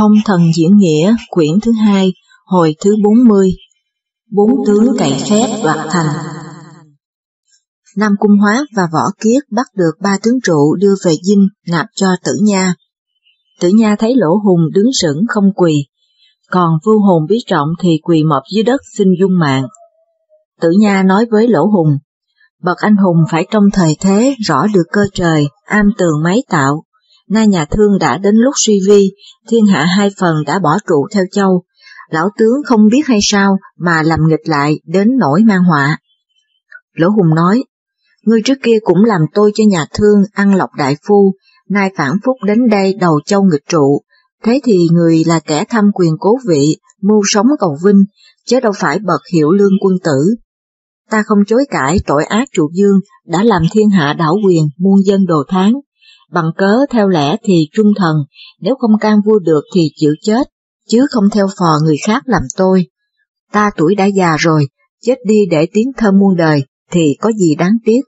Phong thần diễn nghĩa, quyển thứ hai, hồi thứ 40. Bốn tướng cậy phép đoạt thành. Nam Cung Hóa và Võ Kiết bắt được ba tướng trụ đưa về dinh nạp cho Tử Nha. Tử Nha thấy Lỗ Hùng đứng sững không quỳ, còn Vưu Hồn biết trọng thì quỳ mọp dưới đất xin dung mạng. Tử Nha nói với Lỗ Hùng, bậc anh hùng phải trong thời thế rõ được cơ trời, am tường máy tạo, nay nhà thương đã đến lúc suy vi, thiên hạ hai phần đã bỏ trụ theo châu, lão tướng không biết hay sao mà làm nghịch lại đến nỗi mang họa. Lỗ Hùng nói, ngươi trước kia cũng làm tôi cho nhà thương ăn lọc đại phu, nay phản phúc đến đây đầu châu nghịch trụ, thế thì người là kẻ thăm quyền cố vị, mưu sống cầu vinh, chứ đâu phải bậc hiệu lương quân tử. Ta không chối cãi tội ác trụ dương đã làm thiên hạ đảo quyền muôn dân đồ tháng, bằng cớ theo lẽ thì trung thần, nếu không can vua được thì chịu chết, chứ không theo phò người khác làm tôi. Ta tuổi đã già rồi, chết đi để tiến thơm muôn đời, thì có gì đáng tiếc.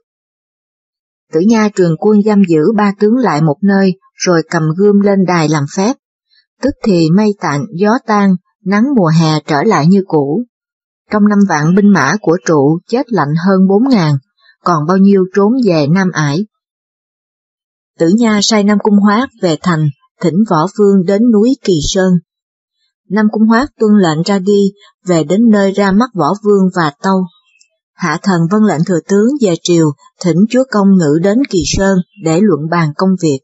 Tử Nha truyền quân giam giữ ba tướng lại một nơi, rồi cầm gươm lên đài làm phép. Tức thì mây tạnh, gió tan, nắng mùa hè trở lại như cũ. Trong năm vạn binh mã của trụ chết lạnh hơn bốn ngàn, còn bao nhiêu trốn về Nam Ải, Tử Nha sai Nam Cung Hoát về thành, thỉnh Võ Vương đến núi Kỳ Sơn. Nam Cung Hoát tuân lệnh ra đi, về đến nơi ra mắt Võ Vương và Tâu. Hạ thần vân lệnh thừa tướng về triều, thỉnh chúa công ngự đến Kỳ Sơn để luận bàn công việc.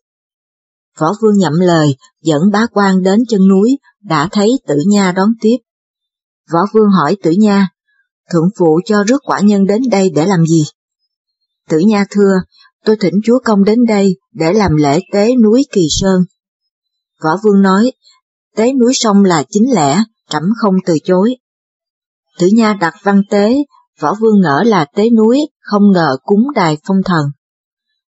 Võ Vương nhậm lời, dẫn bá quan đến chân núi, đã thấy Tử Nha đón tiếp. Võ Vương hỏi Tử Nha, thượng phụ cho rước quả nhân đến đây để làm gì? Tử Nha thưa, tôi thỉnh chúa công đến đây để làm lễ tế núi Kỳ Sơn. Võ Vương nói, tế núi sông là chính lẽ, trẫm không từ chối. Tử Nha đặt văn tế, Võ Vương ngỡ là tế núi, không ngờ cúng đài phong thần.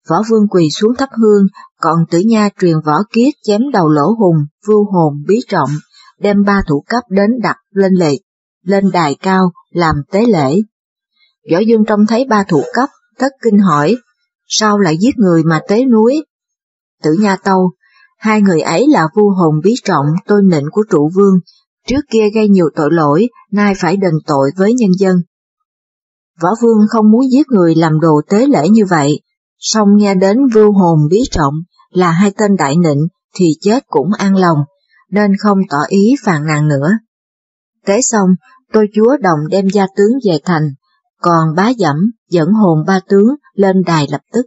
Võ Vương quỳ xuống thắp hương, còn Tử Nha truyền võ kiết chém đầu lỗ hùng, vưu hồn bí trọng, đem ba thủ cấp đến đặt lên lệ, lên đài cao, làm tế lễ. Võ Dương trông thấy ba thủ cấp, thất kinh hỏi, sao lại giết người mà tế núi? Tử Nha Tâu, hai người ấy là vua hồn bí trọng tôi nịnh của trụ vương, trước kia gây nhiều tội lỗi, nay phải đền tội với nhân dân. Võ vương không muốn giết người làm đồ tế lễ như vậy, song nghe đến vưu hồn bí trọng là hai tên đại nịnh thì chết cũng an lòng, nên không tỏ ý phàn nàn nữa. Tế xong, tôi chúa đồng đem gia tướng về thành, còn bá dẫm dẫn hồn ba tướng lên đài lập tức.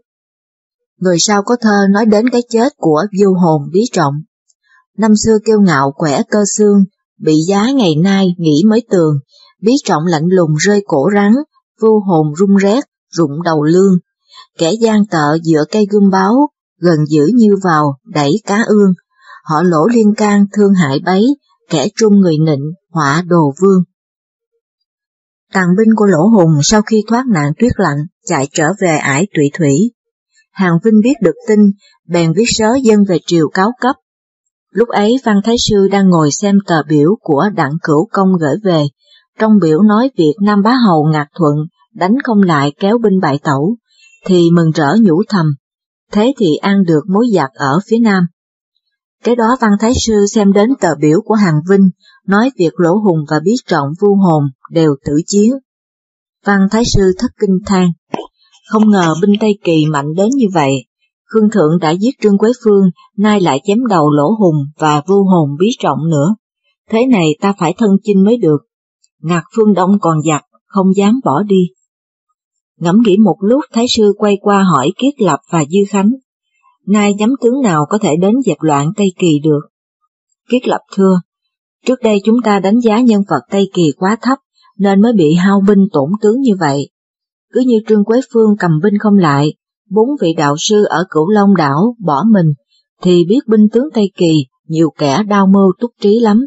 Người sau có thơ nói đến cái chết của vô hồn bí trọng. Năm xưa kêu ngạo quẻ cơ xương, bị giá ngày nay nghĩ mới tường, bí trọng lạnh lùng rơi cổ rắn, vô hồn rung rét, rụng đầu lương. Kẻ gian tợ giữa cây gươm báo, gần giữ như vào, đẩy cá ương. Họ lỗ liên can thương hại bấy, kẻ trung người nịnh, họa đồ vương. Tàn binh của Lỗ Hùng sau khi thoát nạn tuyết lạnh, chạy trở về ải tụy thủy. Hàng Vinh biết được tin, bèn viết sớ dân về triều cáo cấp. Lúc ấy Văn Thái Sư đang ngồi xem tờ biểu của đặng cửu công gửi về, trong biểu nói việc Nam Bá Hầu ngạc thuận, đánh không lại kéo binh bại tẩu, thì mừng rỡ nhủ thầm, thế thì an được mối giặc ở phía Nam. Cái đó Văn Thái Sư xem đến tờ biểu của Hàng Vinh, nói việc Lỗ Hùng và Biết Trọng vu hồn đều tử chiến. Văn Thái Sư thất kinh than, không ngờ binh Tây Kỳ mạnh đến như vậy. Khương Thượng đã giết Trương Quế Phương, nay lại chém đầu Lỗ Hùng và vu hồn Bí Trọng nữa. Thế này ta phải thân chinh mới được. Ngạc Phương Đông còn giặc, không dám bỏ đi. Ngẫm nghĩ một lúc Thái Sư quay qua hỏi Kiết Lập và Dư Khánh, nay giám tướng nào có thể đến dẹp loạn Tây Kỳ được? Kiết Lập thưa, trước đây chúng ta đánh giá nhân vật Tây Kỳ quá thấp, nên mới bị hao binh tổn tướng như vậy. Cứ như Trương Quế Phương cầm binh không lại, bốn vị đạo sư ở Cửu Long đảo bỏ mình, thì biết binh tướng Tây Kỳ nhiều kẻ đau mưu túc trí lắm,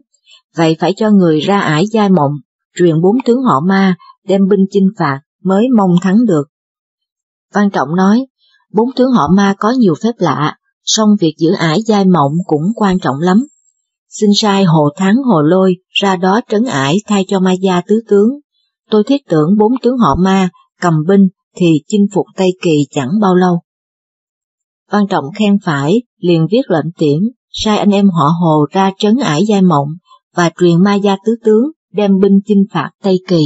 vậy phải cho người ra ải giai mộng, truyền bốn tướng họ ma, đem binh chinh phạt mới mong thắng được. Văn Trọng nói, bốn tướng họ ma có nhiều phép lạ, song việc giữ ải giai mộng cũng quan trọng lắm. Xin sai Hồ Thắng Hồ Lôi ra đó trấn ải thay cho Ma Gia tứ tướng. Tôi thiết tưởng bốn tướng họ ma cầm binh thì chinh phục Tây Kỳ chẳng bao lâu. Văn Trọng khen phải, liền viết lệnh tiễn, sai anh em họ Hồ ra trấn ải giai mộng và truyền ma gia tứ tướng đem binh chinh phạt Tây Kỳ.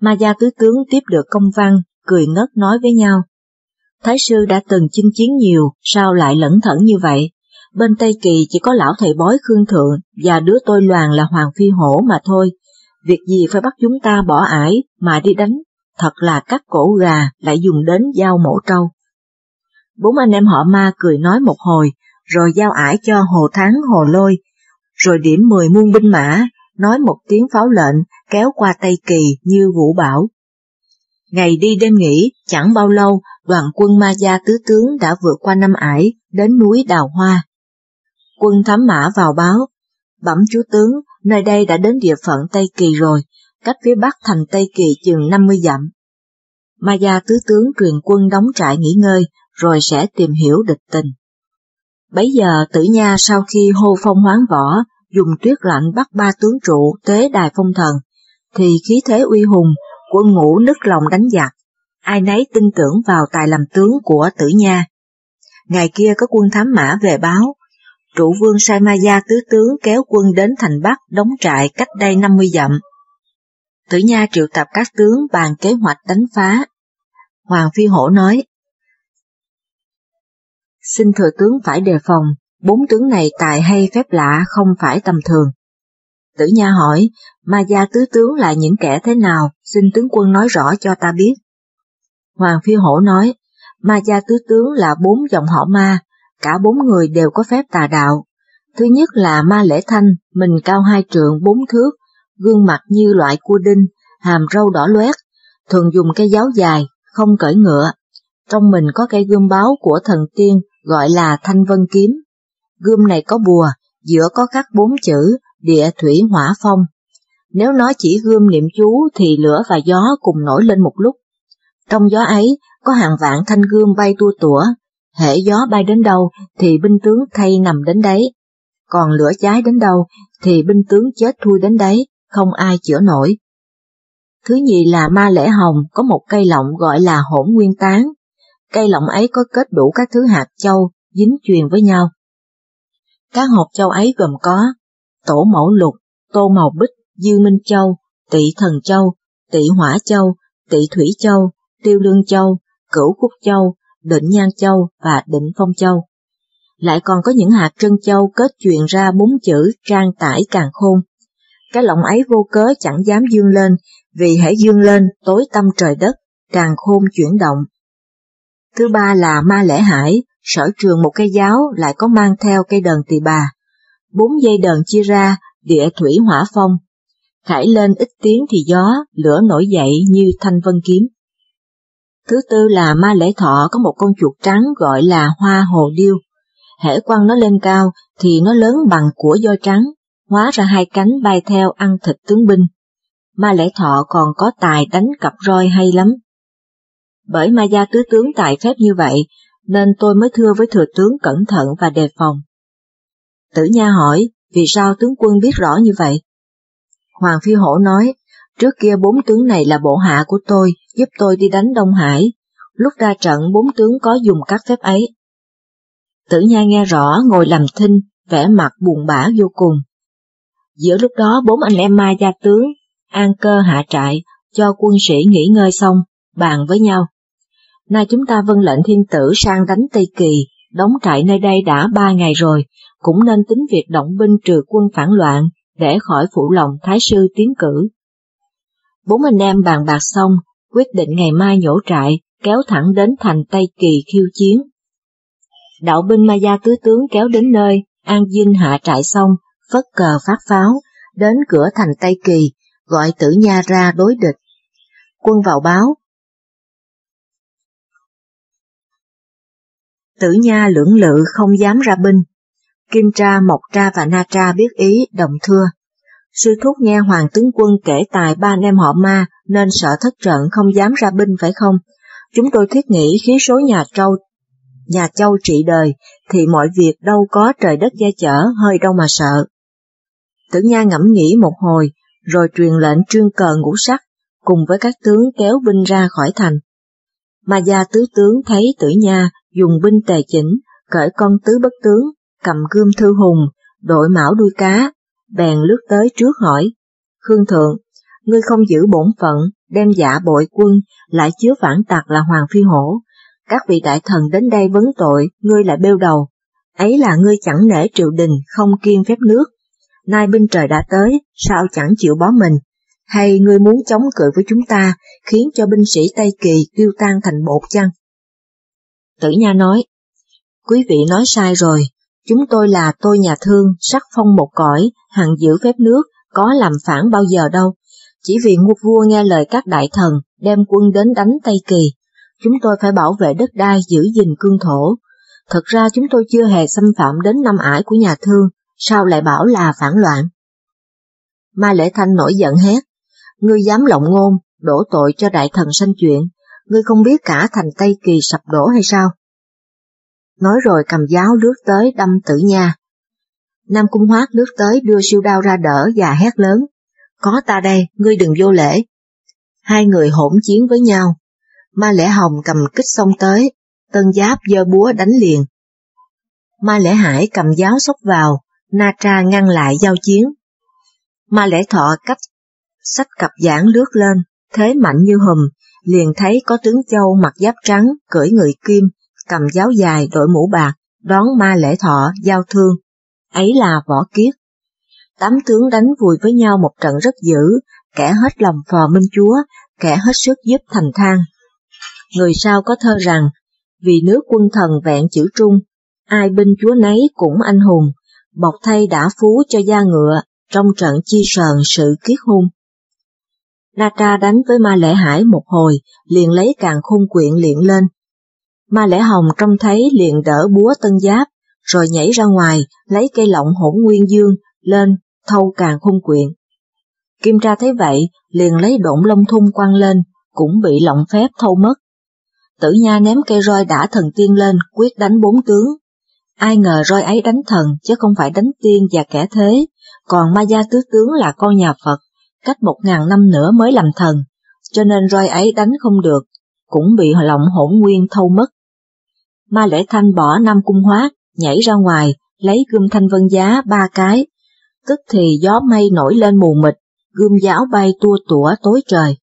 Ma gia tứ tướng tiếp được công văn, cười ngất nói với nhau. Thái sư đã từng chinh chiến nhiều, sao lại lẩn thẩn như vậy? Bên Tây Kỳ chỉ có lão thầy bói Khương Thượng và đứa tôi loàn là Hoàng Phi Hổ mà thôi. Việc gì phải bắt chúng ta bỏ ải mà đi đánh, thật là cắt cổ gà lại dùng đến dao mổ trâu. Bốn anh em họ ma cười nói một hồi, rồi giao ải cho Hồ Thắng Hồ Lôi, rồi điểm mười muôn binh mã, nói một tiếng pháo lệnh, kéo qua Tây Kỳ như vũ bảo. Ngày đi đêm nghỉ, chẳng bao lâu, đoàn quân Ma Gia Tứ Tướng đã vượt qua năm ải, đến núi Đào Hoa. Quân thám mã vào báo, bẩm chúa tướng, nơi đây đã đến địa phận Tây Kỳ rồi, cách phía bắc thành Tây Kỳ chừng 50 dặm. Ma Gia Tứ Tướng truyền quân đóng trại nghỉ ngơi, rồi sẽ tìm hiểu địch tình. Bấy giờ tử nha sau khi hô phong hoán võ, dùng tuyết lạnh bắt ba tướng trụ tế đài phong thần, thì khí thế uy hùng, quân ngũ nức lòng đánh giặc, ai nấy tin tưởng vào tài làm tướng của tử nha. Ngày kia có quân thám mã về báo, trụ vương sai ma gia tứ tướng kéo quân đến thành Bắc đóng trại cách đây 50 dặm. Tử nha triệu tập các tướng bàn kế hoạch đánh phá. Hoàng Phi Hổ nói, Xin thừa tướng phải đề phòng, bốn tướng này tài hay phép lạ không phải tầm thường. Tử Nha hỏi, ma gia tứ tướng là những kẻ thế nào, xin tướng quân nói rõ cho ta biết. Hoàng Phi Hổ nói, ma gia tứ tướng là bốn dòng họ ma, cả bốn người đều có phép tà đạo. Thứ nhất là ma lễ thanh, mình cao hai trượng bốn thước, gương mặt như loại cua đinh, hàm râu đỏ loét, thường dùng cây giáo dài, không cởi ngựa. Trong mình có cây gươm báo của thần tiên gọi là thanh vân kiếm. Gươm này có bùa, giữa có khắc bốn chữ địa thủy hỏa phong. Nếu nó chỉ gươm niệm chú thì lửa và gió cùng nổi lên một lúc. Trong gió ấy có hàng vạn thanh gươm bay tua tủa, Hễ gió bay đến đâu thì binh tướng thay nằm đến đấy, còn lửa cháy đến đâu thì binh tướng chết thui đến đấy, không ai chữa nổi. Thứ nhì là ma lễ hồng có một cây lọng gọi là hỗn nguyên tán, Cây lọng ấy có kết đủ các thứ hạt châu dính truyền với nhau. Các hộp châu ấy gồm có tổ mẫu lục, tô màu bích, dư minh châu, tỵ thần châu, tỵ hỏa châu, tỵ thủy châu, tiêu lương châu, cửu cúc châu, định nhan châu và định phong châu. Lại còn có những hạt trân châu kết truyền ra bốn chữ trang tải càng khôn. Cái lọng ấy vô cớ chẳng dám dương lên, vì hãy dương lên tối tâm trời đất, càng khôn chuyển động, Thứ ba là ma lễ hải, sở trường một cây giáo lại có mang theo cây đờn tỳ bà. Bốn dây đờn chia ra, địa thủy hỏa phong. Khải lên ít tiếng thì gió, lửa nổi dậy như thanh vân kiếm. Thứ tư là ma lễ thọ có một con chuột trắng gọi là hoa hồ điêu. Hễ quăng nó lên cao thì nó lớn bằng của do trắng, hóa ra hai cánh bay theo ăn thịt tướng binh. Ma lễ thọ còn có tài đánh cặp roi hay lắm, bởi ma gia tứ tướng tài phép như vậy, nên tôi mới thưa với thừa tướng cẩn thận và đề phòng. Tử Nha hỏi, vì sao tướng quân biết rõ như vậy? Hoàng Phi Hổ nói, trước kia bốn tướng này là bộ hạ của tôi, giúp tôi đi đánh Đông Hải, lúc ra trận bốn tướng có dùng các phép ấy. Tử Nha nghe rõ ngồi làm thinh, vẻ mặt buồn bã vô cùng. Giữa lúc đó bốn anh em ma gia tướng, an cơ hạ trại, cho quân sĩ nghỉ ngơi xong, bàn với nhau. Nay chúng ta vân lệnh thiên tử sang đánh Tây Kỳ, đóng trại nơi đây đã ba ngày rồi, cũng nên tính việc động binh trừ quân phản loạn, để khỏi phụ lòng Thái sư tiến cử. Bốn anh em bàn bạc xong, quyết định ngày mai nhổ trại, kéo thẳng đến thành Tây Kỳ khiêu chiến. Đạo binh Ma Gia Tứ Tướng kéo đến nơi, An Dinh hạ trại xong, phất cờ phát pháo, đến cửa thành Tây Kỳ, gọi tử nha ra đối địch. Quân vào báo, Tử Nha lưỡng lự không dám ra binh. Kim Tra, Mộc Tra và Na Tra biết ý, đồng thưa. Sư thúc nghe Hoàng tướng quân kể tài ba anh em họ ma nên sợ thất trận không dám ra binh phải không? Chúng tôi thiết nghĩ khí số nhà trâu, nhà châu trị đời thì mọi việc đâu có trời đất gia chở hơi đâu mà sợ. Tử Nha ngẫm nghĩ một hồi, rồi truyền lệnh trương cờ ngũ sắc, cùng với các tướng kéo binh ra khỏi thành. Mà gia tứ tướng thấy tử nha dùng binh tề chỉnh, cởi con tứ bất tướng, cầm gươm thư hùng, đội mão đuôi cá, bèn lướt tới trước hỏi. Khương Thượng, ngươi không giữ bổn phận, đem giả bội quân, lại chứa phản tặc là Hoàng Phi Hổ. Các vị đại thần đến đây vấn tội, ngươi lại bêu đầu. Ấy là ngươi chẳng nể triều đình, không kiên phép nước. Nay binh trời đã tới, sao chẳng chịu bó mình? Hay ngươi muốn chống cự với chúng ta, khiến cho binh sĩ Tây Kỳ tiêu tan thành bột chăng? Tử Nha nói, quý vị nói sai rồi, chúng tôi là tôi nhà thương, sắc phong một cõi, hằng giữ phép nước, có làm phản bao giờ đâu. Chỉ vì ngục vua nghe lời các đại thần, đem quân đến đánh Tây Kỳ, chúng tôi phải bảo vệ đất đai giữ gìn cương thổ. Thật ra chúng tôi chưa hề xâm phạm đến năm ải của nhà thương, sao lại bảo là phản loạn? Mai Lễ Thanh nổi giận hét, ngươi dám lộng ngôn, đổ tội cho đại thần sanh chuyện, ngươi không biết cả thành Tây Kỳ sập đổ hay sao? Nói rồi cầm giáo lướt tới đâm tử nha. Nam Cung Hoác lướt tới đưa siêu đao ra đỡ và hét lớn, có ta đây, ngươi đừng vô lễ. Hai người hỗn chiến với nhau, Ma Lễ Hồng cầm kích xông tới, Tân Giáp giơ búa đánh liền. Ma Lễ Hải cầm giáo xốc vào, Na Tra ngăn lại giao chiến. Ma Lễ Thọ cách sách cặp giảng lướt lên, thế mạnh như hùm, liền thấy có tướng châu mặc giáp trắng, cưỡi người kim, cầm giáo dài đội mũ bạc, đón ma lễ thọ, giao thương. Ấy là võ kiết. Tám tướng đánh vùi với nhau một trận rất dữ, kẻ hết lòng phò minh chúa, kẻ hết sức giúp thành thang. Người sau có thơ rằng, vì nước quân thần vẹn chữ trung, ai binh chúa nấy cũng anh hùng, bọc thay đã phú cho da ngựa, trong trận chi sờn sự kiết hung. Na Tra đánh với Ma Lễ Hải một hồi, liền lấy càng khung quyện luyện lên. Ma Lễ Hồng trông thấy liền đỡ búa tân giáp, rồi nhảy ra ngoài, lấy cây lọng hỗn nguyên dương, lên, thâu càng khung quyện. Kim Tra thấy vậy, liền lấy độn lông thun quăng lên, cũng bị lọng phép thâu mất. Tử Nha ném cây roi đã thần tiên lên, quyết đánh bốn tướng. Ai ngờ roi ấy đánh thần, chứ không phải đánh tiên và kẻ thế, còn ma gia tứ tướng là con nhà Phật, cách một ngàn năm nữa mới làm thần, cho nên roi ấy đánh không được, cũng bị lọng hỗn nguyên thâu mất. Ma lễ thanh bỏ năm cung hóa, nhảy ra ngoài, lấy gươm thanh vân giá ba cái, tức thì gió mây nổi lên mù mịt, gươm giáo bay tua tủa tối trời.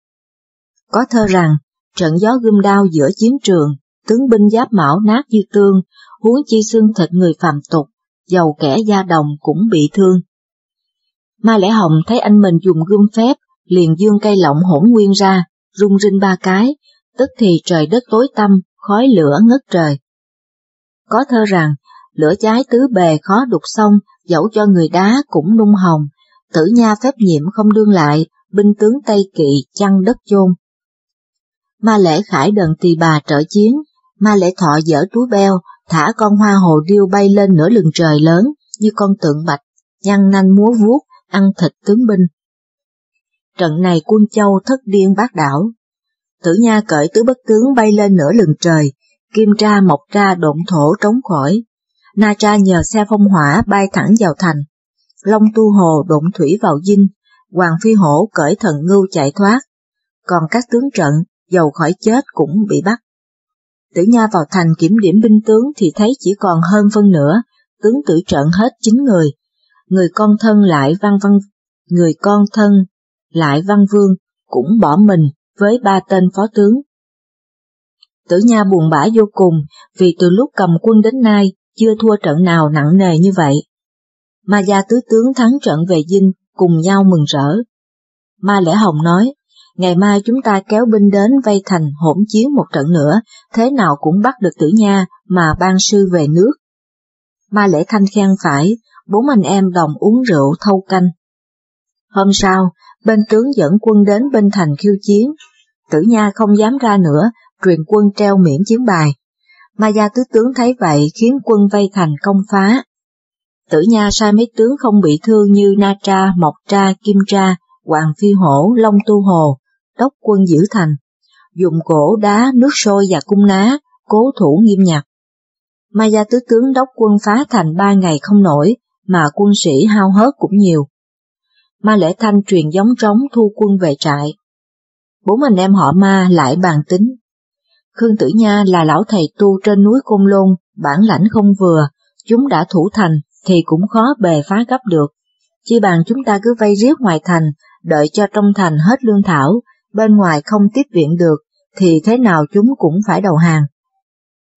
Có thơ rằng, trận gió gươm đao giữa chiến trường, tướng binh giáp mão nát như tương, huống chi xương thịt người phàm tục, giàu kẻ da đồng cũng bị thương. Mai Lễ Hồng thấy anh mình dùng gươm phép, liền dương cây lọng hỗn nguyên ra, rung rinh ba cái, tức thì trời đất tối tăm, khói lửa ngất trời. Có thơ rằng, lửa cháy tứ bề khó đục xong, dẫu cho người đá cũng nung hồng, tử nha phép nhiệm không đương lại, binh tướng Tây Kỵ chăn đất chôn. Ma lễ khải đần tỳ bà trợ chiến, ma lễ thọ dở túi beo, thả con hoa hồ điêu bay lên nửa lừng trời lớn, như con tượng bạch, nhăn nanh múa vuốt, ăn thịt tướng binh. Trận này quân châu thất điên bác đảo. Tử Nha cởi tứ bất tướng bay lên nửa lừng trời, Kim Tra mọc ra độn thổ trống khỏi. Na Tra nhờ xe phong hỏa bay thẳng vào thành. Long Tu Hồ độn thủy vào dinh, Hoàng Phi Hổ cởi thần ngưu chạy thoát. Còn các tướng trận, dầu khỏi chết cũng bị bắt. Tử Nha vào thành kiểm điểm binh tướng thì thấy chỉ còn hơn phân nửa, tướng tử trận hết chín người, người con thân lại văn văn, người con thân lại văn vương cũng bỏ mình với ba tên phó tướng. Tử Nha buồn bã vô cùng vì từ lúc cầm quân đến nay chưa thua trận nào nặng nề như vậy. Ma gia tứ tướng thắng trận về dinh cùng nhau mừng rỡ. Ma Lễ Hồng nói, ngày mai chúng ta kéo binh đến vây thành hỗn chiến một trận nữa, thế nào cũng bắt được tử nha mà ban sư về nước. Ma Lễ Thanh khen phải, bốn anh em đồng uống rượu thâu canh. Hôm sau, bên tướng dẫn quân đến bên thành khiêu chiến. Tử Nha không dám ra nữa, truyền quân treo miễn chiến bài. Ma gia tứ tướng thấy vậy khiến quân vây thành công phá. Tử Nha sai mấy tướng không bị thương như Na Tra, Mộc Tra, Kim Tra, Hoàng Phi Hổ, Long Tu Hồ, đốc quân giữ thành, dùng gỗ đá, nước sôi và cung ná, cố thủ nghiêm nhặt. Ma gia tứ tướng đốc quân phá thành ba ngày không nổi, mà quân sĩ hao hớt cũng nhiều. Ma Lễ Thanh truyền giống trống thu quân về trại. Bốn anh em họ Ma lại bàn tính. Khương Tử Nha là lão thầy tu trên núi Côn Lôn, bản lãnh không vừa, chúng đã thủ thành thì cũng khó bề phá gấp được. Chi bằng chúng ta cứ vây riết ngoài thành, đợi cho trong thành hết lương thảo, bên ngoài không tiếp viện được, thì thế nào chúng cũng phải đầu hàng.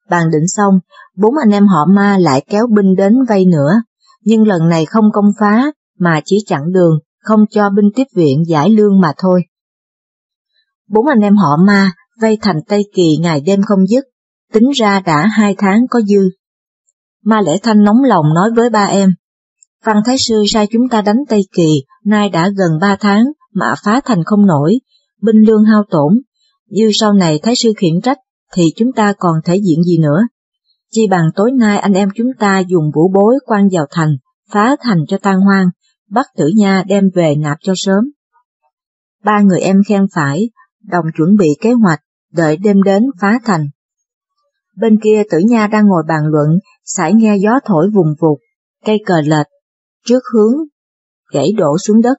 Bàn định xong, bốn anh em họ ma lại kéo binh đến vây nữa, nhưng lần này không công phá, mà chỉ chặn đường, không cho binh tiếp viện giải lương mà thôi. Bốn anh em họ ma vây thành Tây Kỳ ngày đêm không dứt, tính ra đã hai tháng có dư. Ma Lễ Thanh nóng lòng nói với ba em, Văn Thái Sư sai chúng ta đánh Tây Kỳ, nay đã gần ba tháng mà phá thành không nổi, binh lương hao tổn, như sau này Thái Sư khiển trách thì chúng ta còn thể diện gì nữa. Chi bằng tối nay anh em chúng ta dùng vũ bối quan vào thành, phá thành cho tan hoang, bắt tử nha đem về nạp cho sớm. Ba người em khen phải, đồng chuẩn bị kế hoạch, đợi đêm đến phá thành. Bên kia tử nha đang ngồi bàn luận, sải nghe gió thổi vùng vụt, cây cờ lệch, trước hướng, gãy đổ xuống đất.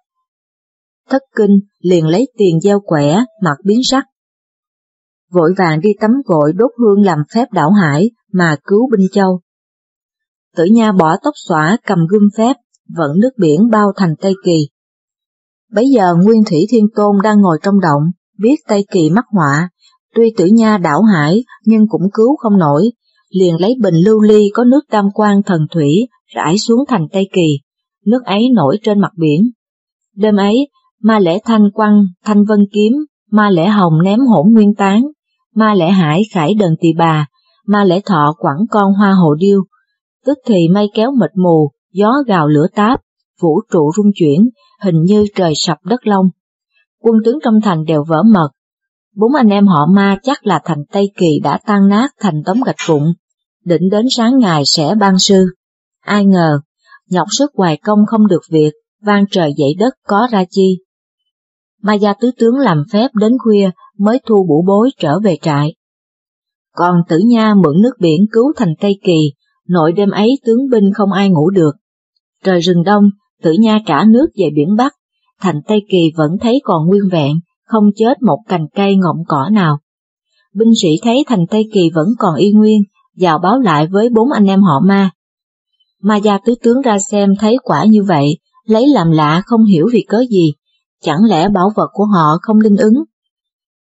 Thất kinh liền lấy tiền gieo quẻ, mặt biến sắc. Vội vàng đi tắm gội đốt hương làm phép đảo hải mà cứu binh châu. Tử Nha bỏ tóc xõa cầm gươm phép, vận nước biển bao thành Tây Kỳ. Bấy giờ Nguyên Thủy Thiên Tôn đang ngồi trong động, biết Tây Kỳ mắc họa, tuy Tử Nha đảo hải nhưng cũng cứu không nổi, liền lấy bình lưu ly có nước tam quan thần thủy rải xuống thành Tây Kỳ, nước ấy nổi trên mặt biển. Đêm ấy, ma lễ thanh quăng thanh vân kiếm, ma lễ hồng ném hỗn nguyên tán, ma lễ hải khải đần tỳ bà, ma lễ thọ quẳng con hoa hồ điêu. Tức thì mây kéo mịt mù, gió gào lửa táp, vũ trụ rung chuyển, hình như trời sập đất lông. Quân tướng trong thành đều vỡ mật. Bốn anh em họ ma chắc là thành Tây Kỳ đã tan nát thành tấm gạch vụn, định đến sáng ngày sẽ ban sư. Ai ngờ, nhọc sức hoài công không được việc, vang trời dậy đất có ra chi. Ma gia tứ tướng làm phép đến khuya mới thu bủ bối trở về trại. Còn tử nha mượn nước biển cứu thành Tây Kỳ, nội đêm ấy tướng binh không ai ngủ được. Trời rừng đông, tử nha trả nước về biển Bắc, thành Tây Kỳ vẫn thấy còn nguyên vẹn, không chết một cành cây ngọn cỏ nào. Binh sĩ thấy thành Tây Kỳ vẫn còn y nguyên, vào báo lại với bốn anh em họ ma. Ma gia tứ tướng ra xem thấy quả như vậy, lấy làm lạ không hiểu vì cớ gì, chẳng lẽ bảo vật của họ không linh ứng.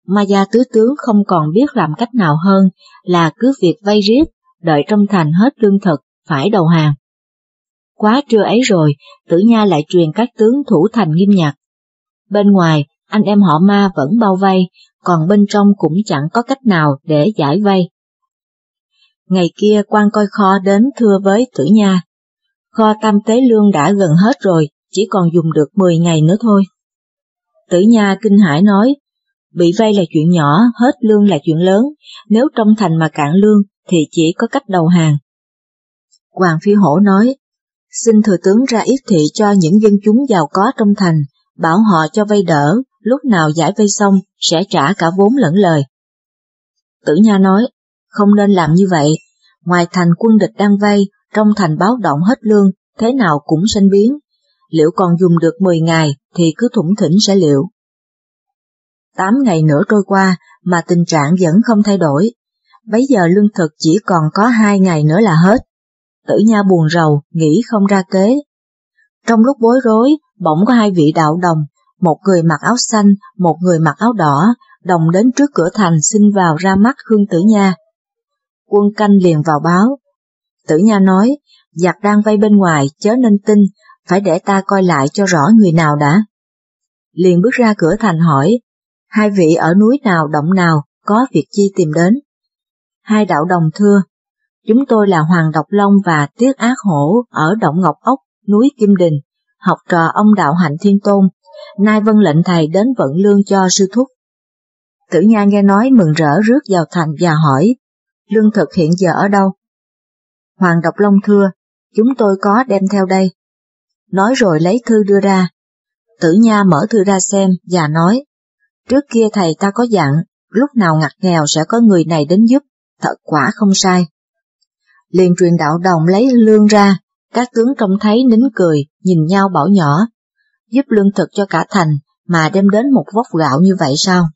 Ma gia tứ tướng không còn biết làm cách nào hơn là cứ việc vây riết, đợi trong thành hết lương thực, phải đầu hàng. Quá trưa ấy rồi, tử nha lại truyền các tướng thủ thành nghiêm nhặt. Bên ngoài, anh em họ ma vẫn bao vây, còn bên trong cũng chẳng có cách nào để giải vây. Ngày kia quan coi kho đến thưa với tử nha. Kho tam tế lương đã gần hết rồi, chỉ còn dùng được 10 ngày nữa thôi. Tử nha kinh hải nói, bị vay là chuyện nhỏ, hết lương là chuyện lớn, nếu trong thành mà cạn lương thì chỉ có cách đầu hàng. Hoàng Phi Hổ nói, xin thừa tướng ra yết thị cho những dân chúng giàu có trong thành, bảo họ cho vay đỡ, lúc nào giải vay xong sẽ trả cả vốn lẫn lời. Tử Nha nói, không nên làm như vậy, ngoài thành quân địch đang vay, trong thành báo động hết lương, thế nào cũng sinh biến, liệu còn dùng được 10 ngày thì cứ thủng thỉnh sẽ liệu. Tám ngày nữa trôi qua mà tình trạng vẫn không thay đổi, bấy giờ lương thực chỉ còn có hai ngày nữa là hết. Tử Nha buồn rầu, nghĩ không ra kế. Trong lúc bối rối, bỗng có hai vị đạo đồng, một người mặc áo xanh, một người mặc áo đỏ, đồng đến trước cửa thành xin vào ra mắt Khương Tử Nha. Quân canh liền vào báo. Tử Nha nói, giặc đang vây bên ngoài, chớ nên tin, phải để ta coi lại cho rõ người nào đã. Liền bước ra cửa thành hỏi, hai vị ở núi nào động nào, có việc chi tìm đến. Hai đạo đồng thưa, chúng tôi là Hoàng Độc Long và Tiết Ác Hổ ở Động Ngọc Ốc, núi Kim Đình, học trò ông đạo hạnh thiên tôn, nay vân lệnh thầy đến vận lương cho sư thúc. Tử Nha nghe nói mừng rỡ rước vào thành và hỏi, lương thực hiện giờ ở đâu? Hoàng Độc Long thưa, chúng tôi có đem theo đây. Nói rồi lấy thư đưa ra. Tử Nha mở thư ra xem và nói, trước kia thầy ta có dặn, lúc nào ngặt nghèo sẽ có người này đến giúp, thật quả không sai. Liền truyền đạo đồng lấy lương ra, các tướng trông thấy nín cười, nhìn nhau bảo nhỏ, giúp lương thực cho cả thành mà đem đến một vốc gạo như vậy sao?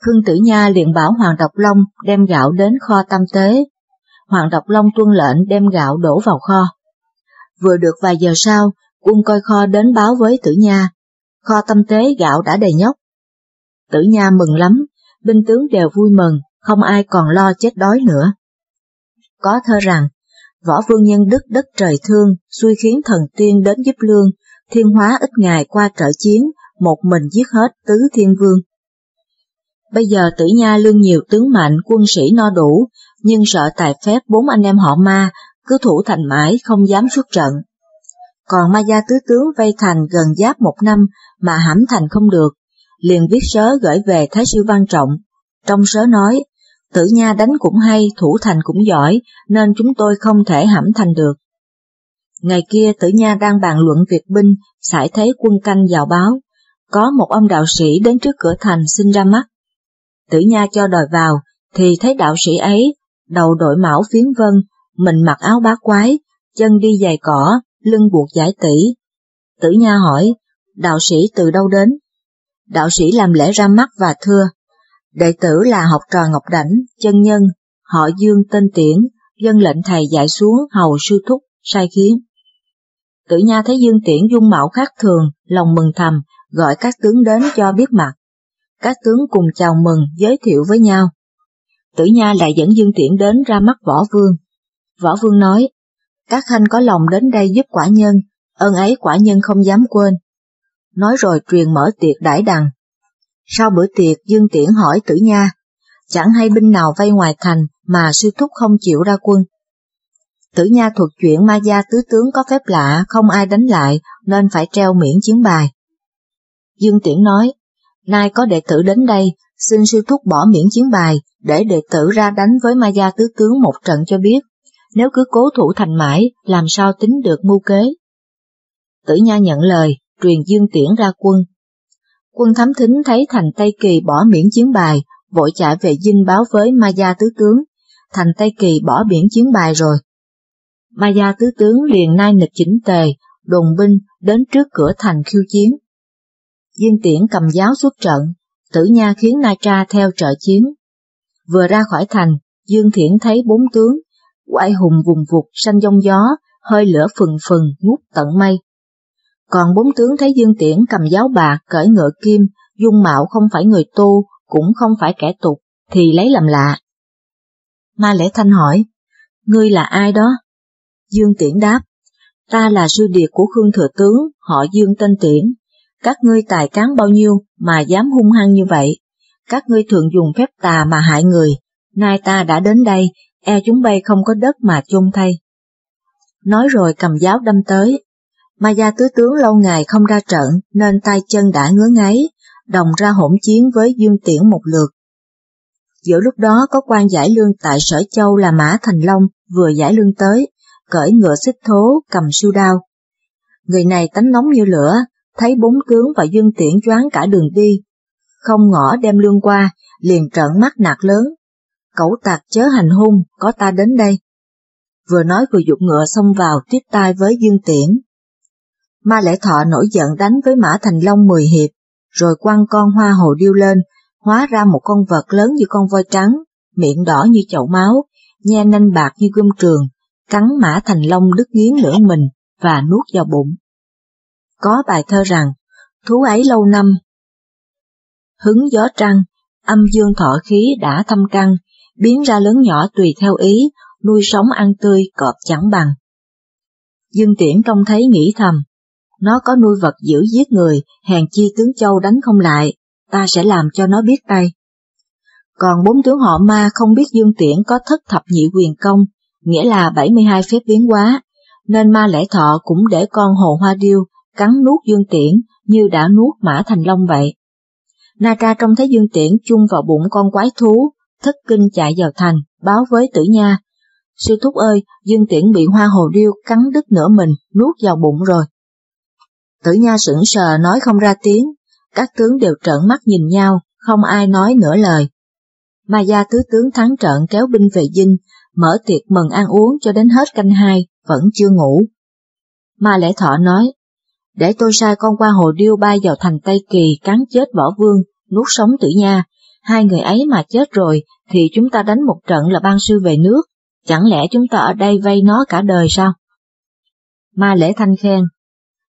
Khương Tử Nha liền bảo Hoàng Độc Long đem gạo đến kho tam tế. Hoàng Độc Long tuân lệnh đem gạo đổ vào kho. Vừa được vài giờ sau, quân coi kho đến báo với tử nha, kho tâm tế gạo đã đầy nhóc. Tử nha mừng lắm, binh tướng đều vui mừng, không ai còn lo chết đói nữa. Có thơ rằng, võ vương nhân đức đất trời thương, xui khiến thần tiên đến giúp lương, thiên hóa ít ngày qua trợ chiến, một mình giết hết tứ thiên vương. Bây giờ tử nha lương nhiều tướng mạnh, quân sĩ no đủ, nhưng sợ tài phép bốn anh em họ ma, cứ thủ thành mãi không dám xuất trận. Còn ma gia tứ tướng vây thành gần giáp một năm mà hãm thành không được, liền viết sớ gửi về Thái sư Văn Trọng. Trong sớ nói, tử nha đánh cũng hay, thủ thành cũng giỏi, nên chúng tôi không thể hãm thành được. Ngày kia tử nha đang bàn luận việc binh, sải thấy quân canh vào báo. Có một ông đạo sĩ đến trước cửa thành xin ra mắt. Tử nha cho đòi vào, thì thấy đạo sĩ ấy, đầu đội mão phiến vân, mình mặc áo bá quái, chân đi giày cỏ, lưng buộc giải tỷ. Tử nha hỏi, đạo sĩ từ đâu đến? Đạo sĩ làm lễ ra mắt và thưa, đệ tử là học trò Ngọc Đảnh, chân nhân, họ Dương tên Tiễn, dân lệnh thầy dạy xuống hầu sư thúc, sai khiến. Tử Nha thấy Dương Tiễn dung mạo khác thường, lòng mừng thầm, gọi các tướng đến cho biết mặt. Các tướng cùng chào mừng, giới thiệu với nhau. Tử Nha lại dẫn Dương Tiễn đến ra mắt Võ Vương. Võ Vương nói, các khanh có lòng đến đây giúp quả nhân, ơn ấy quả nhân không dám quên. Nói rồi truyền mở tiệc đãi đằng. Sau bữa tiệc Dương Tiễn hỏi Tử Nha, chẳng hay binh nào vây ngoài thành mà sư thúc không chịu ra quân. Tử Nha thuật chuyện ma gia tứ tướng có phép lạ, không ai đánh lại, nên phải treo miễn chiến bài. Dương Tiễn nói, nay có đệ tử đến đây, xin sư thúc bỏ miễn chiến bài, để đệ tử ra đánh với ma gia tứ tướng một trận cho biết. Nếu cứ cố thủ thành mãi, làm sao tính được mưu kế? Tử Nha nhận lời, truyền Dương Tiễn ra quân. Quân thám thính thấy thành Tây Kỳ bỏ miễn chiến bài, vội chạy về dinh báo với ma gia tứ tướng, thành Tây Kỳ bỏ biển chiến bài rồi. Ma gia tứ tướng liền nai nịch chỉnh tề, đồn binh đến trước cửa thành khiêu chiến. Dương Tiễn cầm giáo xuất trận, tử nha khiến Na Tra theo trợ chiến. Vừa ra khỏi thành, Dương Thiển thấy bốn tướng, quại hùng vùng vụt xanh giông gió, hơi lửa phừng phừng ngút tận mây. Còn bốn tướng thấy Dương Tiễn cầm giáo bạc cởi ngựa kim, dung mạo không phải người tu, cũng không phải kẻ tục, thì lấy làm lạ. Ma Lễ Thanh hỏi, ngươi là ai đó? Dương Tiễn đáp, ta là sư điệt của Khương Thừa Tướng, họ Dương tên Tiễn. Các ngươi tài cán bao nhiêu mà dám hung hăng như vậy? Các ngươi thường dùng phép tà mà hại người, nay ta đã đến đây, e chúng bay không có đất mà chôn thay. Nói rồi cầm giáo đâm tới. Ma gia tứ tướng lâu ngày không ra trận nên tay chân đã ngứa ngáy, đồng ra hỗn chiến với Dương Tiễn một lượt. Giữa lúc đó có quan giải lương tại Sở Châu là Mã Thành Long vừa giải lương tới, cởi ngựa xích thố cầm siêu đao. Người này tánh nóng như lửa, thấy bốn tướng và Dương Tiễn choáng cả đường đi. Không ngỏ đem lương qua, liền trợn mắt nạt lớn. Cẩu tạc chớ hành hung, có ta đến đây. Vừa nói vừa dục ngựa xông vào tiếp tai với Dương Tiễn. Ma lễ thọ nổi giận đánh với Mã Thành Long mười hiệp, rồi quăng con hoa hồ điêu lên, hóa ra một con vật lớn như con voi trắng, miệng đỏ như chậu máu, nhe nanh bạc như gươm trường, cắn Mã Thành Long đứt nghiến lửa mình và nuốt vào bụng. Có bài thơ rằng, thú ấy lâu năm, hứng gió trăng, âm dương thọ khí đã thâm căng, biến ra lớn nhỏ tùy theo ý, nuôi sống ăn tươi cọp chẳng bằng. Dương Tiễn trông thấy nghĩ thầm, nó có nuôi vật giữ giết người, hèn chi tướng châu đánh không lại, ta sẽ làm cho nó biết tay. Còn bốn tướng họ ma không biết Dương Tiễn có thất thập nhị quyền công, nghĩa là 72 phép biến hóa, nên ma lễ thọ cũng để con hồ hoa điêu cắn nuốt Dương Tiễn như đã nuốt Mã Thành Long vậy. Na Tra trông thấy Dương Tiễn chung vào bụng con quái thú, thất kinh chạy vào thành, báo với tử nha. Sư thúc ơi, Dương Tiễn bị hoa hồ điêu cắn đứt nửa mình, nuốt vào bụng rồi. Tử nha sững sờ nói không ra tiếng, các tướng đều trợn mắt nhìn nhau, không ai nói nửa lời. Ma gia tứ tướng thắng trận kéo binh về dinh, mở tiệc mừng ăn uống cho đến hết canh hai, vẫn chưa ngủ. Ma lễ thọ nói, để tôi sai con qua hồ điêu bay vào thành Tây Kỳ cắn chết võ vương, nuốt sống tử nha, hai người ấy mà chết rồi thì chúng ta đánh một trận là ban sư về nước, Chẳng lẽ chúng ta ở đây vây nó cả đời sao? Ma lễ thanh khen,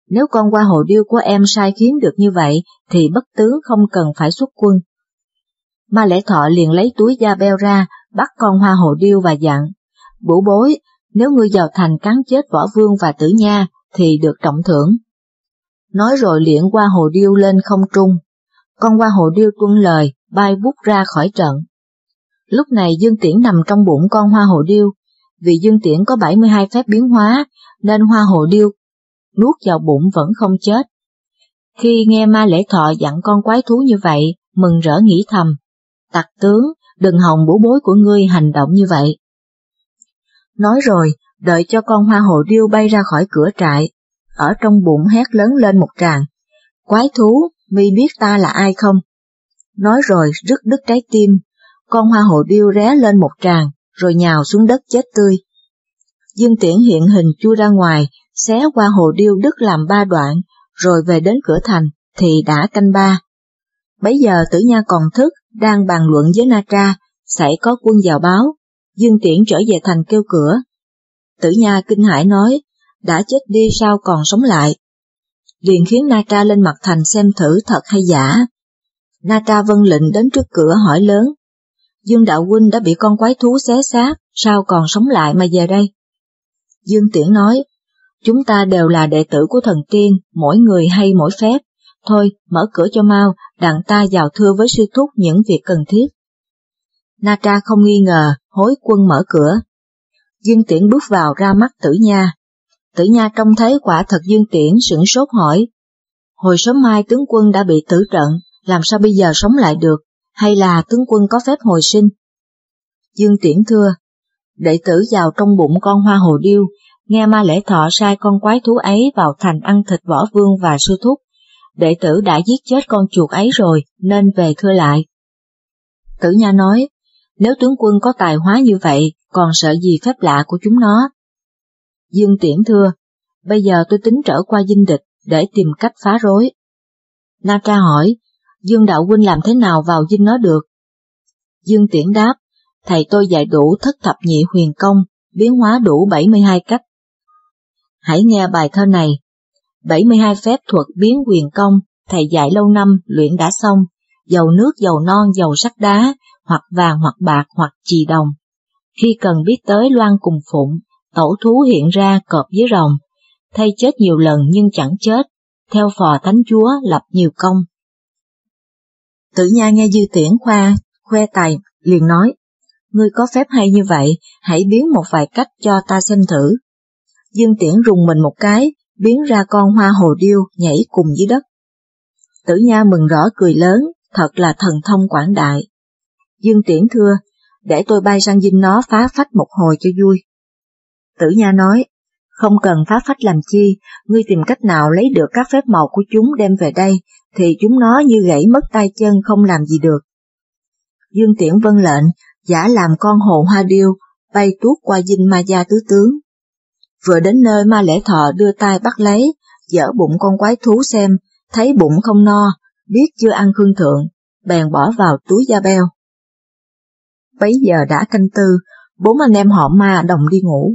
nếu con qua hồ điêu của em sai khiến được như vậy, thì bất tướng không cần phải xuất quân. Ma lễ thọ liền lấy túi da beo ra, bắt con hoa hồ điêu và dặn, bủ bối, nếu ngươi vào thành cắn chết võ vương và tử nha, thì được trọng thưởng. Nói rồi liễn qua hồ điêu lên không trung, con qua hồ điêu tuân lời, bay bút ra khỏi trận. Lúc này Dương Tiễn nằm trong bụng con hoa hồ điêu, vì Dương Tiễn có 72 phép biến hóa, nên hoa hồ điêu nuốt vào bụng vẫn không chết. Khi nghe ma lễ thọ dặn con quái thú như vậy, mừng rỡ nghĩ thầm, tặc tướng, đừng hòng bố bối của ngươi hành động như vậy. Nói rồi, đợi cho con hoa hồ điêu bay ra khỏi cửa trại, ở trong bụng hét lớn lên một tràng. Quái thú, mi biết ta là ai không? Nói rồi rứt đứt trái tim, con hoa hồ điêu ré lên một tràng, rồi nhào xuống đất chết tươi. Dương Tiễn hiện hình chui ra ngoài, xé qua hồ điêu đứt làm ba đoạn, rồi về đến cửa thành, thì đã canh ba. Bấy giờ tử nha còn thức, đang bàn luận với Na Tra, sẽ có quân vào báo, Dương Tiễn trở về thành kêu cửa. Tử nha kinh hãi nói, đã chết đi sao còn sống lại. Liền khiến Na Tra lên mặt thành xem thử thật hay giả. Na Tra vân lệnh đến trước cửa hỏi lớn, Dương Đạo Huynh đã bị con quái thú xé xác, sao còn sống lại mà về đây? Dương Tiễn nói, chúng ta đều là đệ tử của thần tiên, mỗi người hay mỗi phép. Thôi, mở cửa cho mau, đặng ta vào thưa với sư thúc những việc cần thiết. Na Tra không nghi ngờ, hối quân mở cửa. Dương Tiễn bước vào ra mắt tử nha. Tử nha trông thấy quả thật Dương Tiễn sửng sốt hỏi. Hồi sớm mai tướng quân đã bị tử trận, làm sao bây giờ sống lại được, hay là tướng quân có phép hồi sinh? Dương Tiễn thưa, đệ tử vào trong bụng con hoa hồ điêu, nghe ma lễ thọ sai con quái thú ấy vào thành ăn thịt võ vương và sư thúc. Đệ tử đã giết chết con chuột ấy rồi, nên về thưa lại. Tử Nha nói, nếu tướng quân có tài hóa như vậy, còn sợ gì phép lạ của chúng nó? Dương Tiễn thưa, bây giờ tôi tính trở qua dinh địch để tìm cách phá rối. Na Tra hỏi, Dương Đạo Huynh làm thế nào vào dinh nó được? Dương Tiễn đáp, thầy tôi dạy đủ thất thập nhị huyền công, biến hóa đủ 72 cách. Hãy nghe bài thơ này. 72 phép thuật biến quyền công, thầy dạy lâu năm, luyện đã xong, dầu nước, dầu non, dầu sắt đá, hoặc vàng hoặc bạc hoặc chì đồng. Khi cần biết tới loan cùng phụng, tẩu thú hiện ra cọp với rồng, thay chết nhiều lần nhưng chẳng chết, theo phò thánh chúa lập nhiều công. Tử Nha nghe Dư Tiễn khoa, khoe tài, liền nói, ngươi có phép hay như vậy, hãy biến một vài cách cho ta xem thử. Dương Tiễn rùng mình một cái, biến ra con hoa hồ điêu nhảy cùng dưới đất. Tử Nha mừng rõ cười lớn, thật là thần thông quảng đại. Dương Tiễn thưa, để tôi bay sang dinh nó phá phách một hồi cho vui. Tử Nha nói, không cần phá phách làm chi, ngươi tìm cách nào lấy được các phép màu của chúng đem về đây, thì chúng nó như gãy mất tay chân không làm gì được. Dương Tiễn vân lệnh, giả làm con hồ hoa điêu, bay tuốt qua dinh ma gia tứ tướng. Vừa đến nơi ma lễ thọ đưa tay bắt lấy, dở bụng con quái thú xem, thấy bụng không no, biết chưa ăn khương thượng, bèn bỏ vào túi da beo. Bấy giờ đã canh tư, bốn anh em họ ma đồng đi ngủ.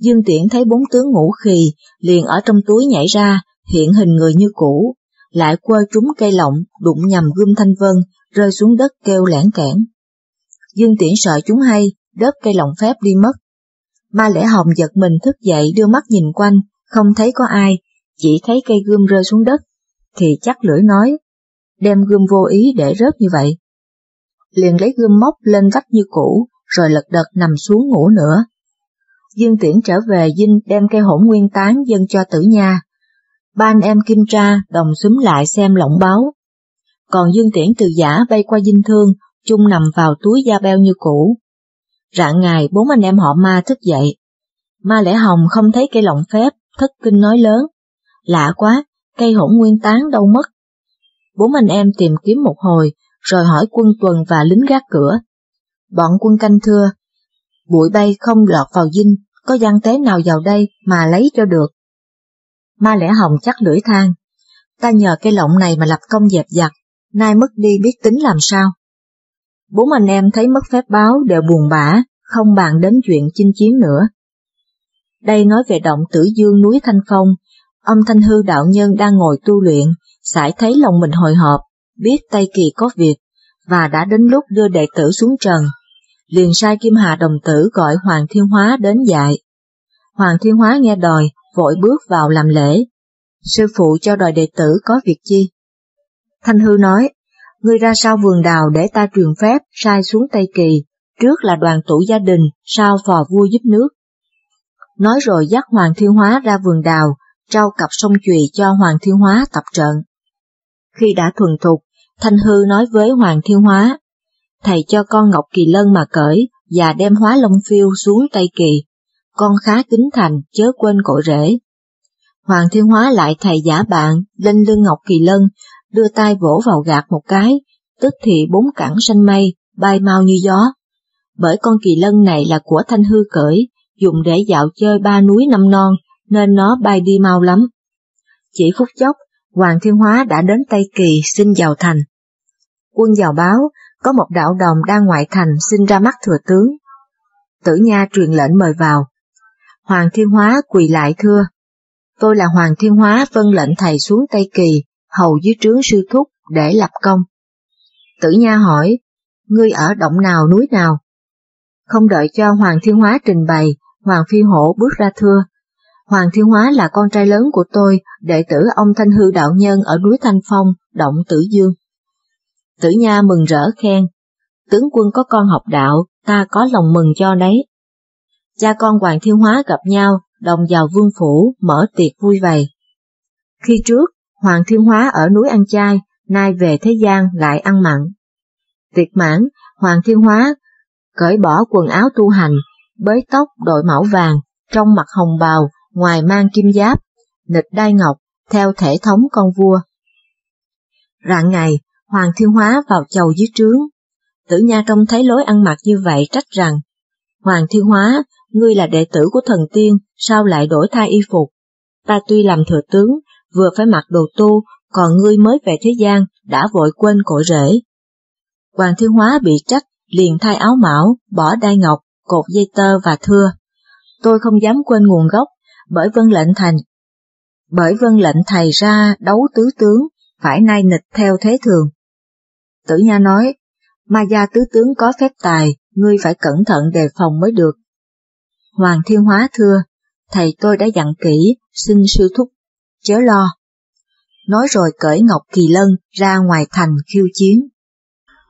Dương Tiễn thấy bốn tướng ngủ khì, liền ở trong túi nhảy ra, hiện hình người như cũ, lại quơ trúng cây lọng, đụng nhầm gươm thanh vân, rơi xuống đất kêu lẻn cản. Dương Tiễn sợ chúng hay, đớp cây lọng phép đi mất. Ma Lễ Hồng giật mình thức dậy đưa mắt nhìn quanh, không thấy có ai, chỉ thấy cây gươm rơi xuống đất, thì chắc lưỡi nói, đem gươm vô ý để rớt như vậy. Liền lấy gươm móc lên vách như cũ, rồi lật đật nằm xuống ngủ nữa. Dương Tiễn trở về dinh đem cây hỗn nguyên tán dân cho tử nha. Ba anh em Kim Tra đồng xúm lại xem lộng báo. Còn Dương Tiễn từ giả bay qua dinh thương, chung nằm vào túi da beo như cũ. Rạng ngày bốn anh em họ ma thức dậy. Ma lễ hồng không thấy cây lọng phép, thất kinh nói lớn. Lạ quá, cây hỗn nguyên tán đâu mất. Bốn anh em tìm kiếm một hồi, rồi hỏi quân tuần và lính gác cửa. Bọn quân canh thưa, bụi bay không lọt vào dinh, có gian tế nào vào đây mà lấy cho được. Ma lẽ hồng chắc lưỡi than, ta nhờ cây lọng này mà lập công dẹp giặc, nay mất đi biết tính làm sao. Bốn anh em thấy mất phép báo đều buồn bã, không bàn đến chuyện chinh chiến nữa. Đây nói về động tử dương núi Thanh Phong, ông Thanh Hư đạo nhân đang ngồi tu luyện, sải thấy lòng mình hồi hộp, biết Tây Kỳ có việc, và đã đến lúc đưa đệ tử xuống trần. Liền sai Kim Hà đồng tử gọi Hoàng Thiên Hóa đến dạy. Hoàng Thiên Hóa nghe đòi, vội bước vào làm lễ. Sư phụ cho đòi đệ tử có việc chi? Thanh Hư nói, ngươi ra sau vườn đào để ta truyền phép sai xuống Tây Kỳ, trước là đoàn tụ gia đình, sau phò vua giúp nước. Nói rồi dắt Hoàng Thiên Hóa ra vườn đào, trao cặp sông chùy cho Hoàng Thiên Hóa tập trận. Khi đã thuần thục, Thanh Hư nói với Hoàng Thiên Hóa, thầy cho con Ngọc Kỳ Lân mà cởi và đem hóa long phiêu xuống Tây Kỳ, con khá kính thành chớ quên cội rễ. Hoàng Thiên Hóa lại thầy giả bạn lên lưng Ngọc Kỳ Lân, đưa tay vỗ vào gạt một cái, tức thì bốn cẳng xanh mây, bay mau như gió. Bởi con kỳ lân này là của Thanh Hư cởi, dùng để dạo chơi ba núi năm non, nên nó bay đi mau lắm. Chỉ phút chốc, Hoàng Thiên Hóa đã đến Tây Kỳ xin vào thành. Quân vào báo, có một đạo đồng đang ngoại thành xin ra mắt thừa tướng. Tử Nha truyền lệnh mời vào. Hoàng Thiên Hóa quỳ lại thưa, tôi là Hoàng Thiên Hóa vân lệnh thầy xuống Tây Kỳ, hầu dưới trướng sư thúc để lập công. Tử Nha hỏi, ngươi ở động nào núi nào? Không đợi cho Hoàng Thiên Hóa trình bày, Hoàng Phi Hổ bước ra thưa. Hoàng Thiên Hóa là con trai lớn của tôi, đệ tử ông Thanh Hư Đạo Nhân ở núi Thanh Phong, động Tử Dương. Tử Nha mừng rỡ khen, tướng quân có con học đạo, ta có lòng mừng cho đấy. Cha con Hoàng Thiên Hóa gặp nhau, đồng vào vương phủ, mở tiệc vui vầy. Khi trước, Hoàng Thiên Hóa ở núi ăn chay, nay về thế gian lại ăn mặn. Tiệc mãn, Hoàng Thiên Hóa cởi bỏ quần áo tu hành, bới tóc đội mão vàng, trong mặt hồng bào, ngoài mang kim giáp, nịch đai ngọc, theo thể thống con vua. Rạng ngày, Hoàng Thiên Hóa vào chầu dưới trướng. Tử Nha trông thấy lối ăn mặc như vậy trách rằng, Hoàng Thiên Hóa, ngươi là đệ tử của thần tiên, sao lại đổi thay y phục? Ta tuy làm thừa tướng, vừa phải mặc đồ tu, còn ngươi mới về thế gian, đã vội quên cội rễ. Hoàng Thiên Hóa bị trách, liền thay áo mão, bỏ đai ngọc, cột dây tơ và thưa. Tôi không dám quên nguồn gốc, bởi vân lệnh thành. Bởi vân lệnh thầy ra đấu tứ tướng, phải nay nịch theo thế thường. Tử Nha nói, ma gia tứ tướng có phép tài, ngươi phải cẩn thận đề phòng mới được. Hoàng Thiên Hóa thưa, thầy tôi đã dặn kỹ, xin sư thúc, chớ lo. Nói rồi cởi Ngọc Kỳ Lân ra ngoài thành khiêu chiến.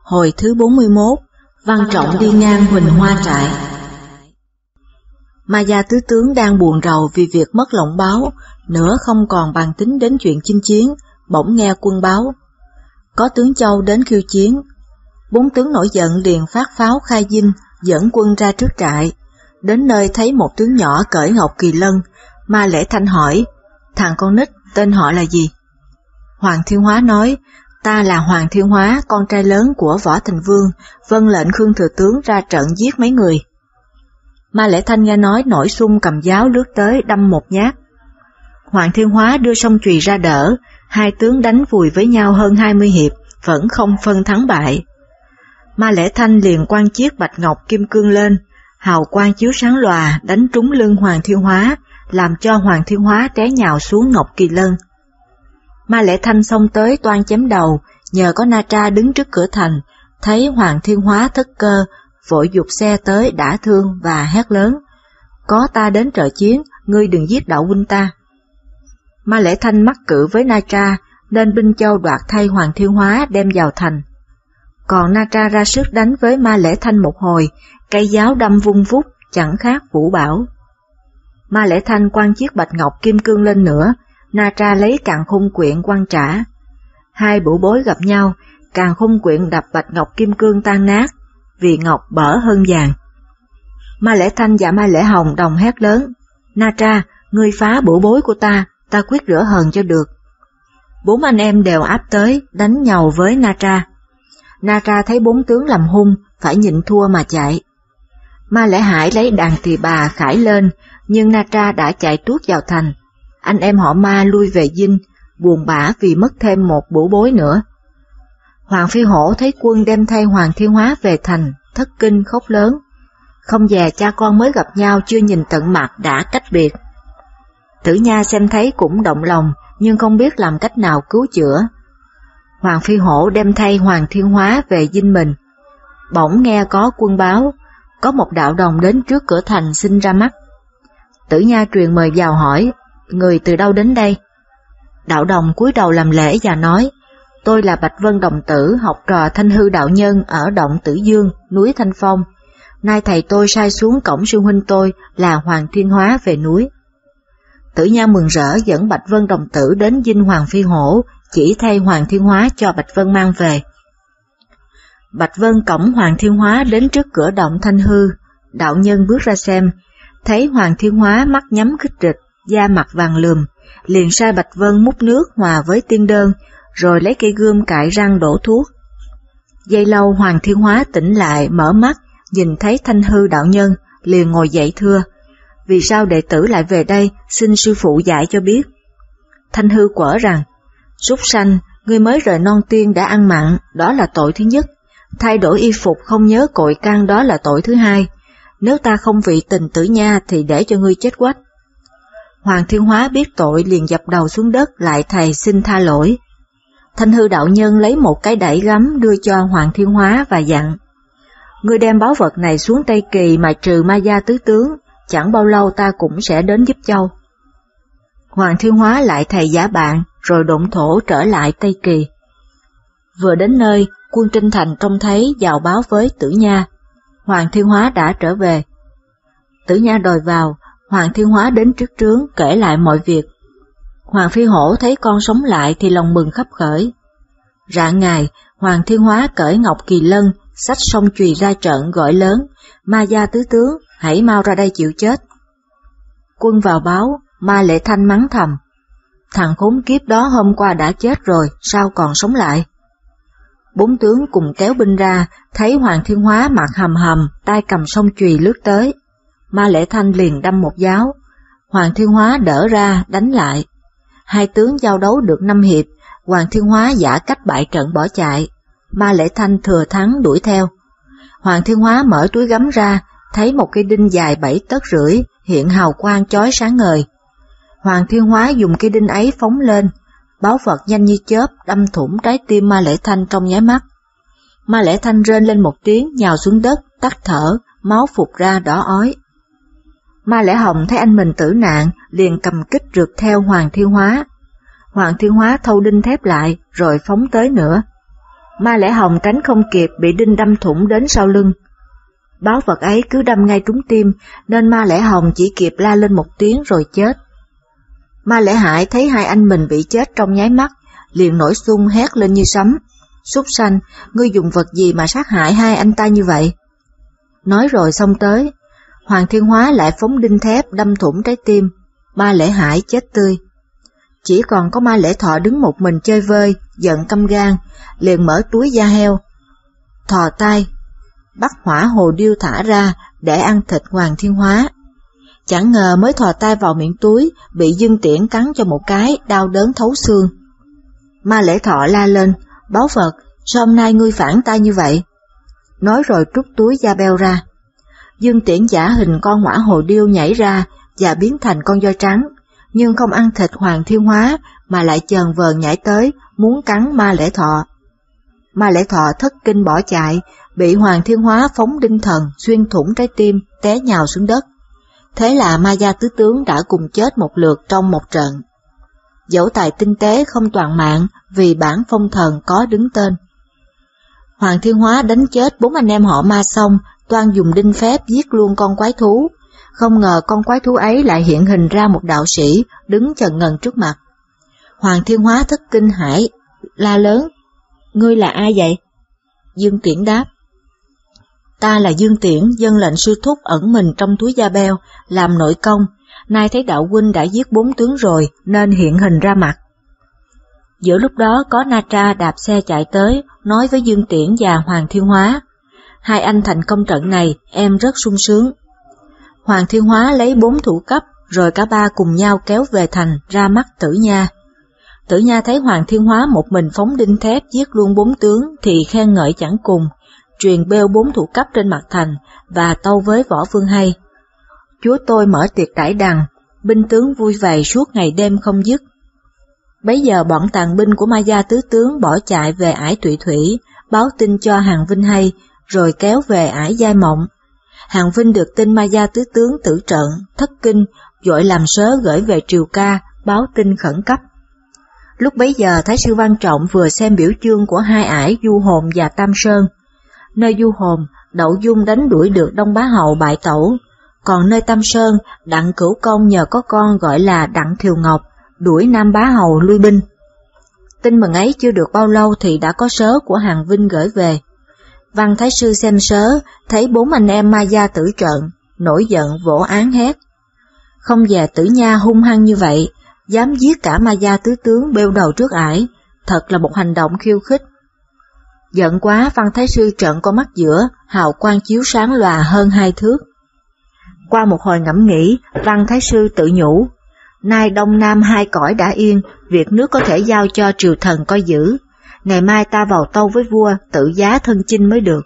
Hồi thứ 41, Văn Trọng đi ngang Huỳnh Hoa Trại Ma gia tứ tướng đang buồn rầu vì việc mất lộng báo, nữa không còn bàn tính đến chuyện chinh chiến, bỗng nghe quân báo. Có tướng Châu đến khiêu chiến, bốn tướng nổi giận liền phát pháo khai dinh, dẫn quân ra trước trại. Đến nơi thấy một tướng nhỏ cởi ngọc kỳ lân, ma lễ thanh hỏi, thằng con nít tên họ là gì? Hoàng Thiên Hóa nói, ta là Hoàng Thiên Hóa, con trai lớn của Võ Thành Vương, vân lệnh Khương Thừa Tướng ra trận giết mấy người. Ma Lễ Thanh nghe nói nổi sung cầm giáo lướt tới đâm một nhát. Hoàng Thiên Hóa đưa song chùy ra đỡ, hai tướng đánh vùi với nhau hơn 20 hiệp, vẫn không phân thắng bại. Ma Lễ Thanh liền quan chiếc bạch ngọc kim cương lên, hào quang chiếu sáng lòa đánh trúng lưng Hoàng Thiên Hóa, làm cho Hoàng Thiên Hóa té nhào xuống Ngọc Kỳ Lân. Ma Lễ Thanh xông tới toan chém đầu, nhờ có Na Tra đứng trước cửa thành, thấy Hoàng Thiên Hóa thất cơ, vội dục xe tới đã thương và hét lớn. Có ta đến trợ chiến, ngươi đừng giết đạo huynh ta. Ma Lễ Thanh mắc cự với Na Tra, nên binh châu đoạt thay Hoàng Thiên Hóa đem vào thành. Còn Na Tra ra sức đánh với Ma Lễ Thanh một hồi, cây giáo đâm vung vút, chẳng khác vũ bảo. Ma Lễ Thanh quăng chiếc bạch ngọc kim cương lên nữa, Na Tra lấy càng khung quyện quăng trả. Hai bủ bối gặp nhau, càng khung quyện đập bạch ngọc kim cương tan nát, vì ngọc bở hơn vàng. Ma Lễ Thanh và Ma Lễ Hồng đồng hét lớn, Na Tra, ngươi phá bủ bối của ta, ta quyết rửa hờn cho được. Bốn anh em đều áp tới, đánh nhau với Na Tra. Na Tra thấy bốn tướng làm hung, phải nhịn thua mà chạy. Ma Lễ Hải lấy đàn tỳ bà khải lên, nhưng Natra đã chạy tuốt vào thành. Anh em họ Ma lui về dinh, buồn bã vì mất thêm một bổ bối nữa. Hoàng Phi Hổ thấy quân đem thay Hoàng Thiên Hóa về thành, thất kinh khóc lớn. không dè cha con mới gặp nhau chưa nhìn tận mặt đã cách biệt. Tử Nha xem thấy cũng động lòng, nhưng không biết làm cách nào cứu chữa. Hoàng Phi Hổ đem thay Hoàng Thiên Hóa về dinh mình. Bỗng nghe có quân báo, có một đạo đồng đến trước cửa thành xin ra mắt. Tử Nha truyền mời vào hỏi, người từ đâu đến đây? Đạo đồng cúi đầu làm lễ và nói, tôi là Bạch Vân Đồng Tử, học trò Thanh Hư Đạo Nhân ở Động Tử Dương, núi Thanh Phong. Nay thầy tôi sai xuống cổng sư huynh tôi là Hoàng Thiên Hóa về núi. Tử Nha mừng rỡ dẫn Bạch Vân Đồng Tử đến dinh Hoàng Phi Hổ, chỉ thay Hoàng Thiên Hóa cho Bạch Vân mang về. Bạch Vân cổng Hoàng Thiên Hóa đến trước cửa động Thanh Hư, đạo nhân bước ra xem, thấy Hoàng Thiên Hóa mắt nhắm khích rịch, da mặt vàng lườm, liền sai Bạch Vân múc nước hòa với tiên đơn, rồi lấy cây gươm cải răng đổ thuốc. Giây lâu Hoàng Thiên Hóa tỉnh lại, mở mắt, nhìn thấy Thanh Hư đạo nhân, liền ngồi dậy thưa, vì sao đệ tử lại về đây, xin sư phụ dạy cho biết. Thanh hư quở rằng, súc sanh, ngươi mới rời non tiên đã ăn mặn, đó là tội thứ nhất. Thay đổi y phục không nhớ cội căn đó là tội thứ hai. Nếu ta không vị tình tử nha thì để cho ngươi chết quách. Hoàng Thiên Hóa biết tội liền dập đầu xuống đất lại thầy xin tha lỗi. Thanh hư đạo nhân lấy một cái đẩy gắm đưa cho Hoàng Thiên Hóa và dặn. Ngươi đem báu vật này xuống Tây Kỳ mà trừ ma gia tứ tướng, chẳng bao lâu ta cũng sẽ đến giúp châu. Hoàng Thiên Hóa lại thầy giả bạn, rồi động thổ trở lại Tây Kỳ. Vừa đến nơi, quân Trinh Thành trông thấy vào báo với Tử Nha, Hoàng Thiên Hóa đã trở về. Tử Nha đòi vào, Hoàng Thiên Hóa đến trước trướng kể lại mọi việc. Hoàng Phi Hổ thấy con sống lại thì lòng mừng khắp khởi. Rạng ngày, Hoàng Thiên Hóa cởi Ngọc Kỳ Lân, sách sông chùy ra trận gọi lớn, ma gia tứ tướng, hãy mau ra đây chịu chết. Quân vào báo, ma lệ thanh mắng thầm. Thằng khốn kiếp đó hôm qua đã chết rồi, sao còn sống lại? Bốn tướng cùng kéo binh ra, thấy Hoàng Thiên Hóa mặt hầm hầm, tay cầm sông chùy lướt tới. Ma lễ thanh liền đâm một giáo, Hoàng Thiên Hóa đỡ ra, đánh lại. Hai tướng giao đấu được năm hiệp, Hoàng Thiên Hóa giả cách bại trận bỏ chạy. Ma lễ thanh thừa thắng đuổi theo. Hoàng Thiên Hóa mở túi gấm ra, thấy một cây đinh dài bảy tấc rưỡi, hiện hào quang chói sáng ngời. Hoàng Thiên Hóa dùng cây đinh ấy phóng lên, báo vật nhanh như chớp đâm thủng trái tim Ma Lễ Thanh trong nháy mắt. Ma Lễ Thanh rên lên một tiếng nhào xuống đất, tắt thở, máu phục ra đỏ ói. Ma Lễ Hồng thấy anh mình tử nạn, liền cầm kích rượt theo Hoàng Thiên Hóa. Hoàng Thiên Hóa thâu đinh thép lại, rồi phóng tới nữa. Ma Lễ Hồng tránh không kịp bị đinh đâm thủng đến sau lưng, Báo vật ấy cứ đâm ngay trúng tim, nên ma lễ hồng chỉ kịp la lên một tiếng rồi chết. Ma lễ hải thấy hai anh mình bị chết trong nháy mắt, liền nổi xung hét lên như sấm. Súc sanh, ngươi dùng vật gì mà sát hại hai anh ta như vậy? Nói rồi xong tới, Hoàng Thiên Hóa lại phóng đinh thép đâm thủng trái tim, ma lễ hải chết tươi. Chỉ còn có ma lễ thọ đứng một mình chơi vơi, giận căm gan, liền mở túi da heo. Thò tay, bắt hỏa hồ điêu thả ra để ăn thịt Hoàng Thiên Hóa. Chẳng ngờ mới thò tay vào miệng túi, bị Dương Tiễn cắn cho một cái, đau đớn thấu xương. Ma lễ thọ la lên, báo Phật, sao hôm nay ngươi phản ta như vậy? Nói rồi trút túi da beo ra. Dương Tiễn giả hình con hỏa hồ điêu nhảy ra và biến thành con voi trắng, nhưng không ăn thịt Hoàng Thiên Hóa mà lại chờn vờn nhảy tới, muốn cắn ma lễ thọ. Ma lễ thọ thất kinh bỏ chạy, bị Hoàng Thiên Hóa phóng đinh thần xuyên thủng trái tim, té nhào xuống đất. Thế là ma gia tứ tướng đã cùng chết một lượt trong một trận. Dẫu tài tinh tế không toàn mạng vì bản phong thần có đứng tên. Hoàng Thiên Hóa đánh chết bốn anh em họ ma xong, toan dùng đinh phép giết luôn con quái thú. Không ngờ con quái thú ấy lại hiện hình ra một đạo sĩ đứng trần ngần trước mặt. Hoàng Thiên Hóa thất kinh hải, la lớn, ngươi là ai vậy? Dương Tiễn đáp, Ta là Dương Tiễn, dân lệnh sư thúc ẩn mình trong túi da beo, làm nội công, nay thấy đạo huynh đã giết bốn tướng rồi nên hiện hình ra mặt. Giữa lúc đó có Na Tra đạp xe chạy tới, nói với Dương Tiễn và Hoàng Thiên Hóa. Hai anh thành công trận này, em rất sung sướng. Hoàng Thiên Hóa lấy bốn thủ cấp, rồi cả ba cùng nhau kéo về thành, ra mắt tử nha. Tử nha thấy Hoàng Thiên Hóa một mình phóng đinh thép giết luôn bốn tướng thì khen ngợi chẳng cùng, truyền bêu bốn thủ cấp trên mặt thành và tâu với võ vương hay. Chúa tôi mở tiệc đãi đằng, binh tướng vui vầy suốt ngày đêm không dứt. Bấy giờ bọn tàn binh của Ma Gia Tứ Tướng bỏ chạy về ải Tụy Thủy, báo tin cho Hàng Vinh hay, rồi kéo về ải Giai Mộng. Hàng Vinh được tin Ma Gia Tứ Tướng tử trận, thất kinh, dội làm sớ gửi về Triều Ca, báo tin khẩn cấp. Lúc bấy giờ Thái sư Văn Trọng vừa xem biểu chương của hai ải Du Hồn và Tam Sơn. Nơi Du Hồn, Đậu Dung đánh đuổi được Đông Bá Hậu bại tẩu, còn nơi Tam Sơn, Đặng Cửu Công nhờ có con gọi là Đặng Thiều Ngọc, đuổi Nam Bá Hầu lui binh. Tin mừng ấy chưa được bao lâu thì đã có sớ của Hàng Vinh gửi về. Văn Thái Sư xem sớ, thấy bốn anh em ma gia tử trận, nổi giận vỗ án hét. Không về tử nha hung hăng như vậy, dám giết cả ma gia tứ tướng bêu đầu trước ải, thật là một hành động khiêu khích. Giận quá Văn Thái Sư trận con mắt giữa, hào quang chiếu sáng lòa hơn hai thước. Qua một hồi ngẫm nghĩ, Văn Thái Sư tự nhủ, nay Đông Nam hai cõi đã yên, việc nước có thể giao cho triều thần coi giữ, ngày mai ta vào tâu với vua, tự giá thân chinh mới được.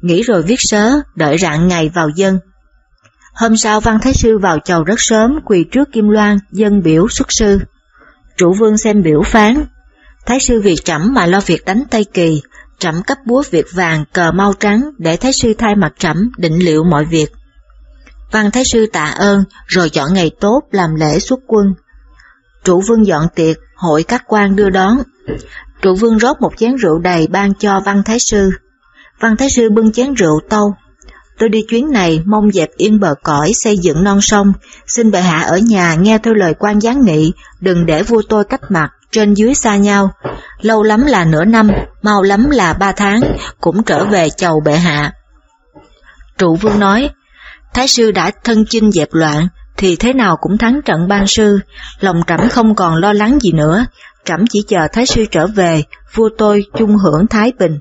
Nghĩ rồi viết sớ, đợi rạng ngày vào dân. Hôm sau Văn Thái Sư vào chầu rất sớm, quỳ trước Kim Loan, dân biểu xuất sư. Chủ vương xem biểu phán, Thái Sư việc trẫm mà lo việc đánh Tây Kỳ, trẫm cấp búa việc vàng, cờ mau trắng để Thái Sư thay mặt trẫm định liệu mọi việc. Văn Thái Sư tạ ơn, rồi chọn ngày tốt làm lễ xuất quân. Trụ vương dọn tiệc, hội các quan đưa đón. Trụ vương rót một chén rượu đầy ban cho Văn Thái Sư. Văn Thái Sư bưng chén rượu tâu. Tôi đi chuyến này mong dẹp yên bờ cõi xây dựng non sông, xin bệ hạ ở nhà nghe theo lời quan gián nghị, đừng để vua tôi cách mặt, trên dưới xa nhau. Lâu lắm là nửa năm, mau lắm là ba tháng, cũng trở về chầu bệ hạ. Trụ vương nói, Thái sư đã thân chinh dẹp loạn, thì thế nào cũng thắng trận ban sư, lòng trẫm không còn lo lắng gì nữa, trẫm chỉ chờ Thái sư trở về, vua tôi chung hưởng Thái Bình.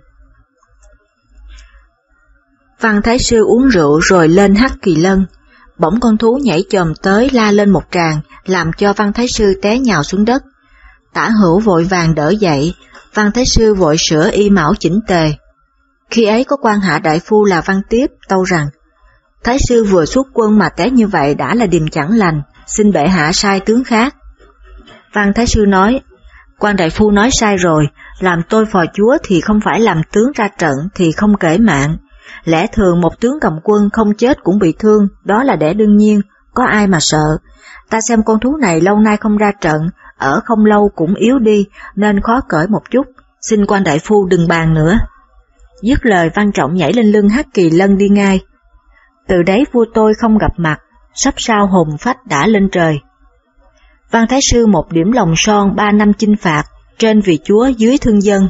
Văn Thái sư uống rượu rồi lên hắc kỳ lân, bỗng con thú nhảy chồm tới la lên một tràng, làm cho Văn Thái sư té nhào xuống đất. Tả hữu vội vàng đỡ dậy, Văn Thái sư vội sửa y mão chỉnh tề. Khi ấy có quan hạ đại phu là Văn Tiếp tâu rằng, Thái sư vừa xuất quân mà té như vậy đã là điềm chẳng lành, xin bệ hạ sai tướng khác. Văn Thái sư nói, quan đại phu nói sai rồi, làm tôi phò chúa thì không phải làm tướng ra trận thì không kể mạng. Lẽ thường một tướng cầm quân không chết cũng bị thương, đó là để đương nhiên, có ai mà sợ. Ta xem con thú này lâu nay không ra trận, ở không lâu cũng yếu đi, nên khó cởi một chút, xin quan đại phu đừng bàn nữa. Dứt lời văn trọng nhảy lên lưng hắc kỳ lân đi ngay. Từ đấy vua tôi không gặp mặt, sắp sao hồn phách đã lên trời. Văn Thái Sư một điểm lòng son ba năm chinh phạt, trên vì chúa dưới thương dân.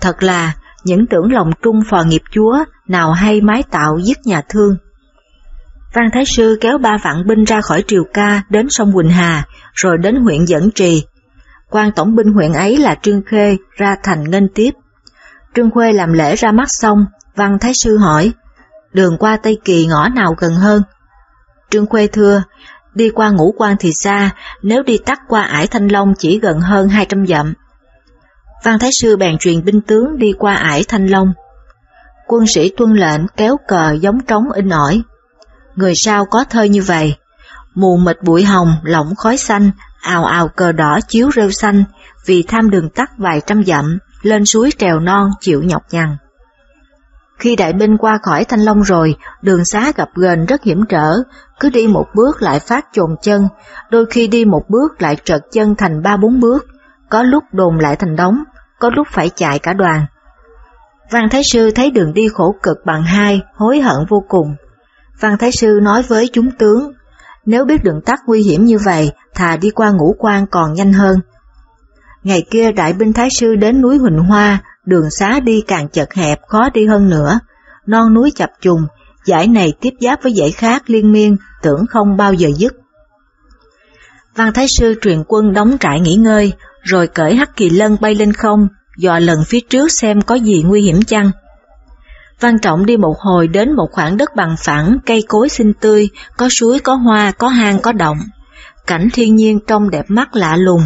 Thật là, những tưởng lòng trung phò nghiệp chúa, nào hay mái tạo giết nhà thương. Văn Thái Sư kéo ba vạn binh ra khỏi Triều Ca đến sông Quỳnh Hà, rồi đến huyện Dẫn Trì. quan tổng binh huyện ấy là Trương Khê ra thành nghênh tiếp. Trương Khuê làm lễ ra mắt xong, Văn Thái Sư hỏi, đường qua Tây Kỳ ngõ nào gần hơn? Trương Khuê thưa, đi qua ngũ quan thì xa, nếu đi tắt qua ải Thanh Long chỉ gần hơn 200 dặm. Văn Thái Sư bèn truyền binh tướng đi qua ải Thanh Long. Quân sĩ tuân lệnh kéo cờ giống trống in ỏi. Người sao có thơ như vậy, mù mịt bụi hồng, lỏng khói xanh, ào ào cờ đỏ chiếu rêu xanh, vì tham đường tắt vài trăm dặm, lên suối trèo non chịu nhọc nhằn. Khi đại binh qua khỏi Thanh Long rồi, đường xá gặp gền rất hiểm trở, cứ đi một bước lại phát chồn chân, đôi khi đi một bước lại trật chân thành ba bốn bước, có lúc đồn lại thành đống, có lúc phải chạy cả đoàn. Văn Thái Sư thấy đường đi khổ cực bằng hai, hối hận vô cùng. Văn Thái Sư nói với chúng tướng, nếu biết đường tắt nguy hiểm như vậy, thà đi qua ngũ quan còn nhanh hơn. Ngày kia đại binh Thái Sư đến núi Huỳnh Hoa, đường xá đi càng chật hẹp khó đi hơn nữa, non núi chập trùng, dãy này tiếp giáp với dãy khác liên miên, tưởng không bao giờ dứt. Văn Thái Sư truyền quân đóng trại nghỉ ngơi, rồi cởi hắc kỳ lân bay lên không, dò lần phía trước xem có gì nguy hiểm chăng. Văn Trọng đi một hồi đến một khoảng đất bằng phẳng, cây cối xinh tươi, có suối, có hoa, có hang, có động. Cảnh thiên nhiên trông đẹp mắt lạ lùng.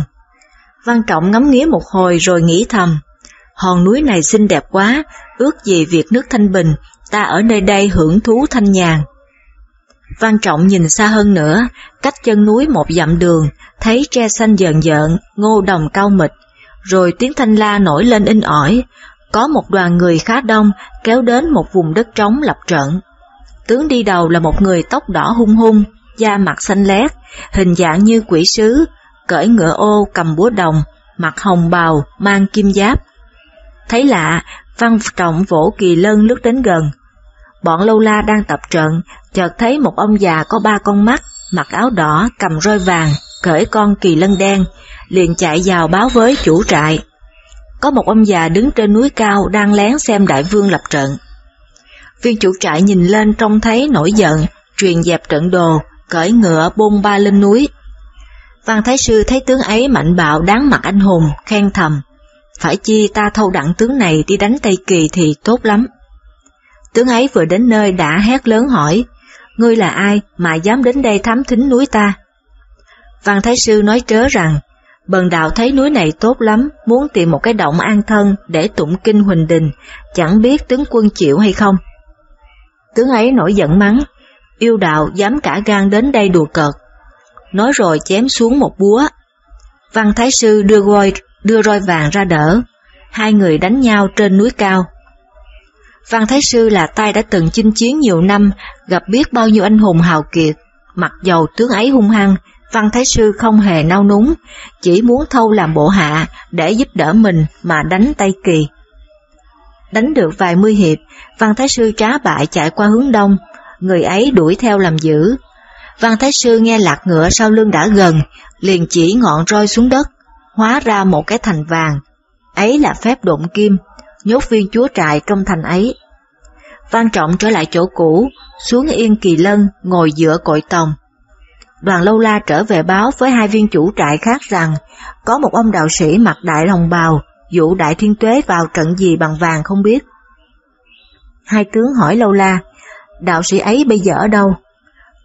Văn Trọng ngắm nghía một hồi rồi nghĩ thầm, hòn núi này xinh đẹp quá, ước gì việc nước thanh bình, ta ở nơi đây hưởng thú thanh nhàn. Văn Trọng nhìn xa hơn nữa, cách chân núi một dặm đường, thấy tre xanh dợn dợn, ngô đồng cao mịt, rồi tiếng thanh la nổi lên in ỏi, có một đoàn người khá đông kéo đến một vùng đất trống lập trận. Tướng đi đầu là một người tóc đỏ hung hung, da mặt xanh lét, hình dạng như quỷ sứ, cởi ngựa ô cầm búa đồng, mặt hồng bào, mang kim giáp. Thấy lạ, Văn Trọng vỗ kỳ lân lướt đến gần. Bọn lâu la đang tập trận, chợt thấy một ông già có ba con mắt, mặc áo đỏ, cầm roi vàng, cởi con kỳ lân đen, liền chạy vào báo với chủ trại. Có một ông già đứng trên núi cao đang lén xem đại vương lập trận. Viên chủ trại nhìn lên trông thấy nổi giận, truyền dẹp trận đồ, cởi ngựa bôn ba lên núi. Văn Thái Sư thấy tướng ấy mạnh bạo đáng mặt anh hùng, khen thầm. Phải chi ta thâu đặng tướng này đi đánh Tây Kỳ thì tốt lắm. Tướng ấy vừa đến nơi đã hét lớn hỏi, ngươi là ai mà dám đến đây thám thính núi ta? Văn Thái Sư nói trớ rằng, bần đạo thấy núi này tốt lắm, muốn tìm một cái động an thân để tụng kinh huỳnh đình, chẳng biết tướng quân chịu hay không. Tướng ấy nổi giận mắng, yêu đạo dám cả gan đến đây đùa cợt. Nói rồi chém xuống một búa. Văn Thái Sư đưa roi, đưa roi vàng ra đỡ, hai người đánh nhau trên núi cao. Văn Thái Sư là tay đã từng chinh chiến nhiều năm, gặp biết bao nhiêu anh hùng hào kiệt, mặc dầu tướng ấy hung hăng, Văn Thái Sư không hề nao núng, chỉ muốn thâu làm bộ hạ để giúp đỡ mình mà đánh Tây Kỳ. Đánh được vài mươi hiệp, Văn Thái Sư trá bại chạy qua hướng đông, người ấy đuổi theo làm giữ. Văn Thái Sư nghe lạc ngựa sau lưng đã gần, liền chỉ ngọn roi xuống đất, hóa ra một cái thành vàng. Ấy là phép độn kim, nhốt viên chúa trại trong thành ấy. Văn Trọng trở lại chỗ cũ, xuống yên kỳ lân, ngồi giữa cội tòng. Đoàn lâu la trở về báo với hai viên chủ trại khác rằng, có một ông đạo sĩ mặc đại hồng bào, dụ đại thiên tuế vào trận gì bằng vàng không biết. Hai tướng hỏi lâu la, đạo sĩ ấy bây giờ ở đâu?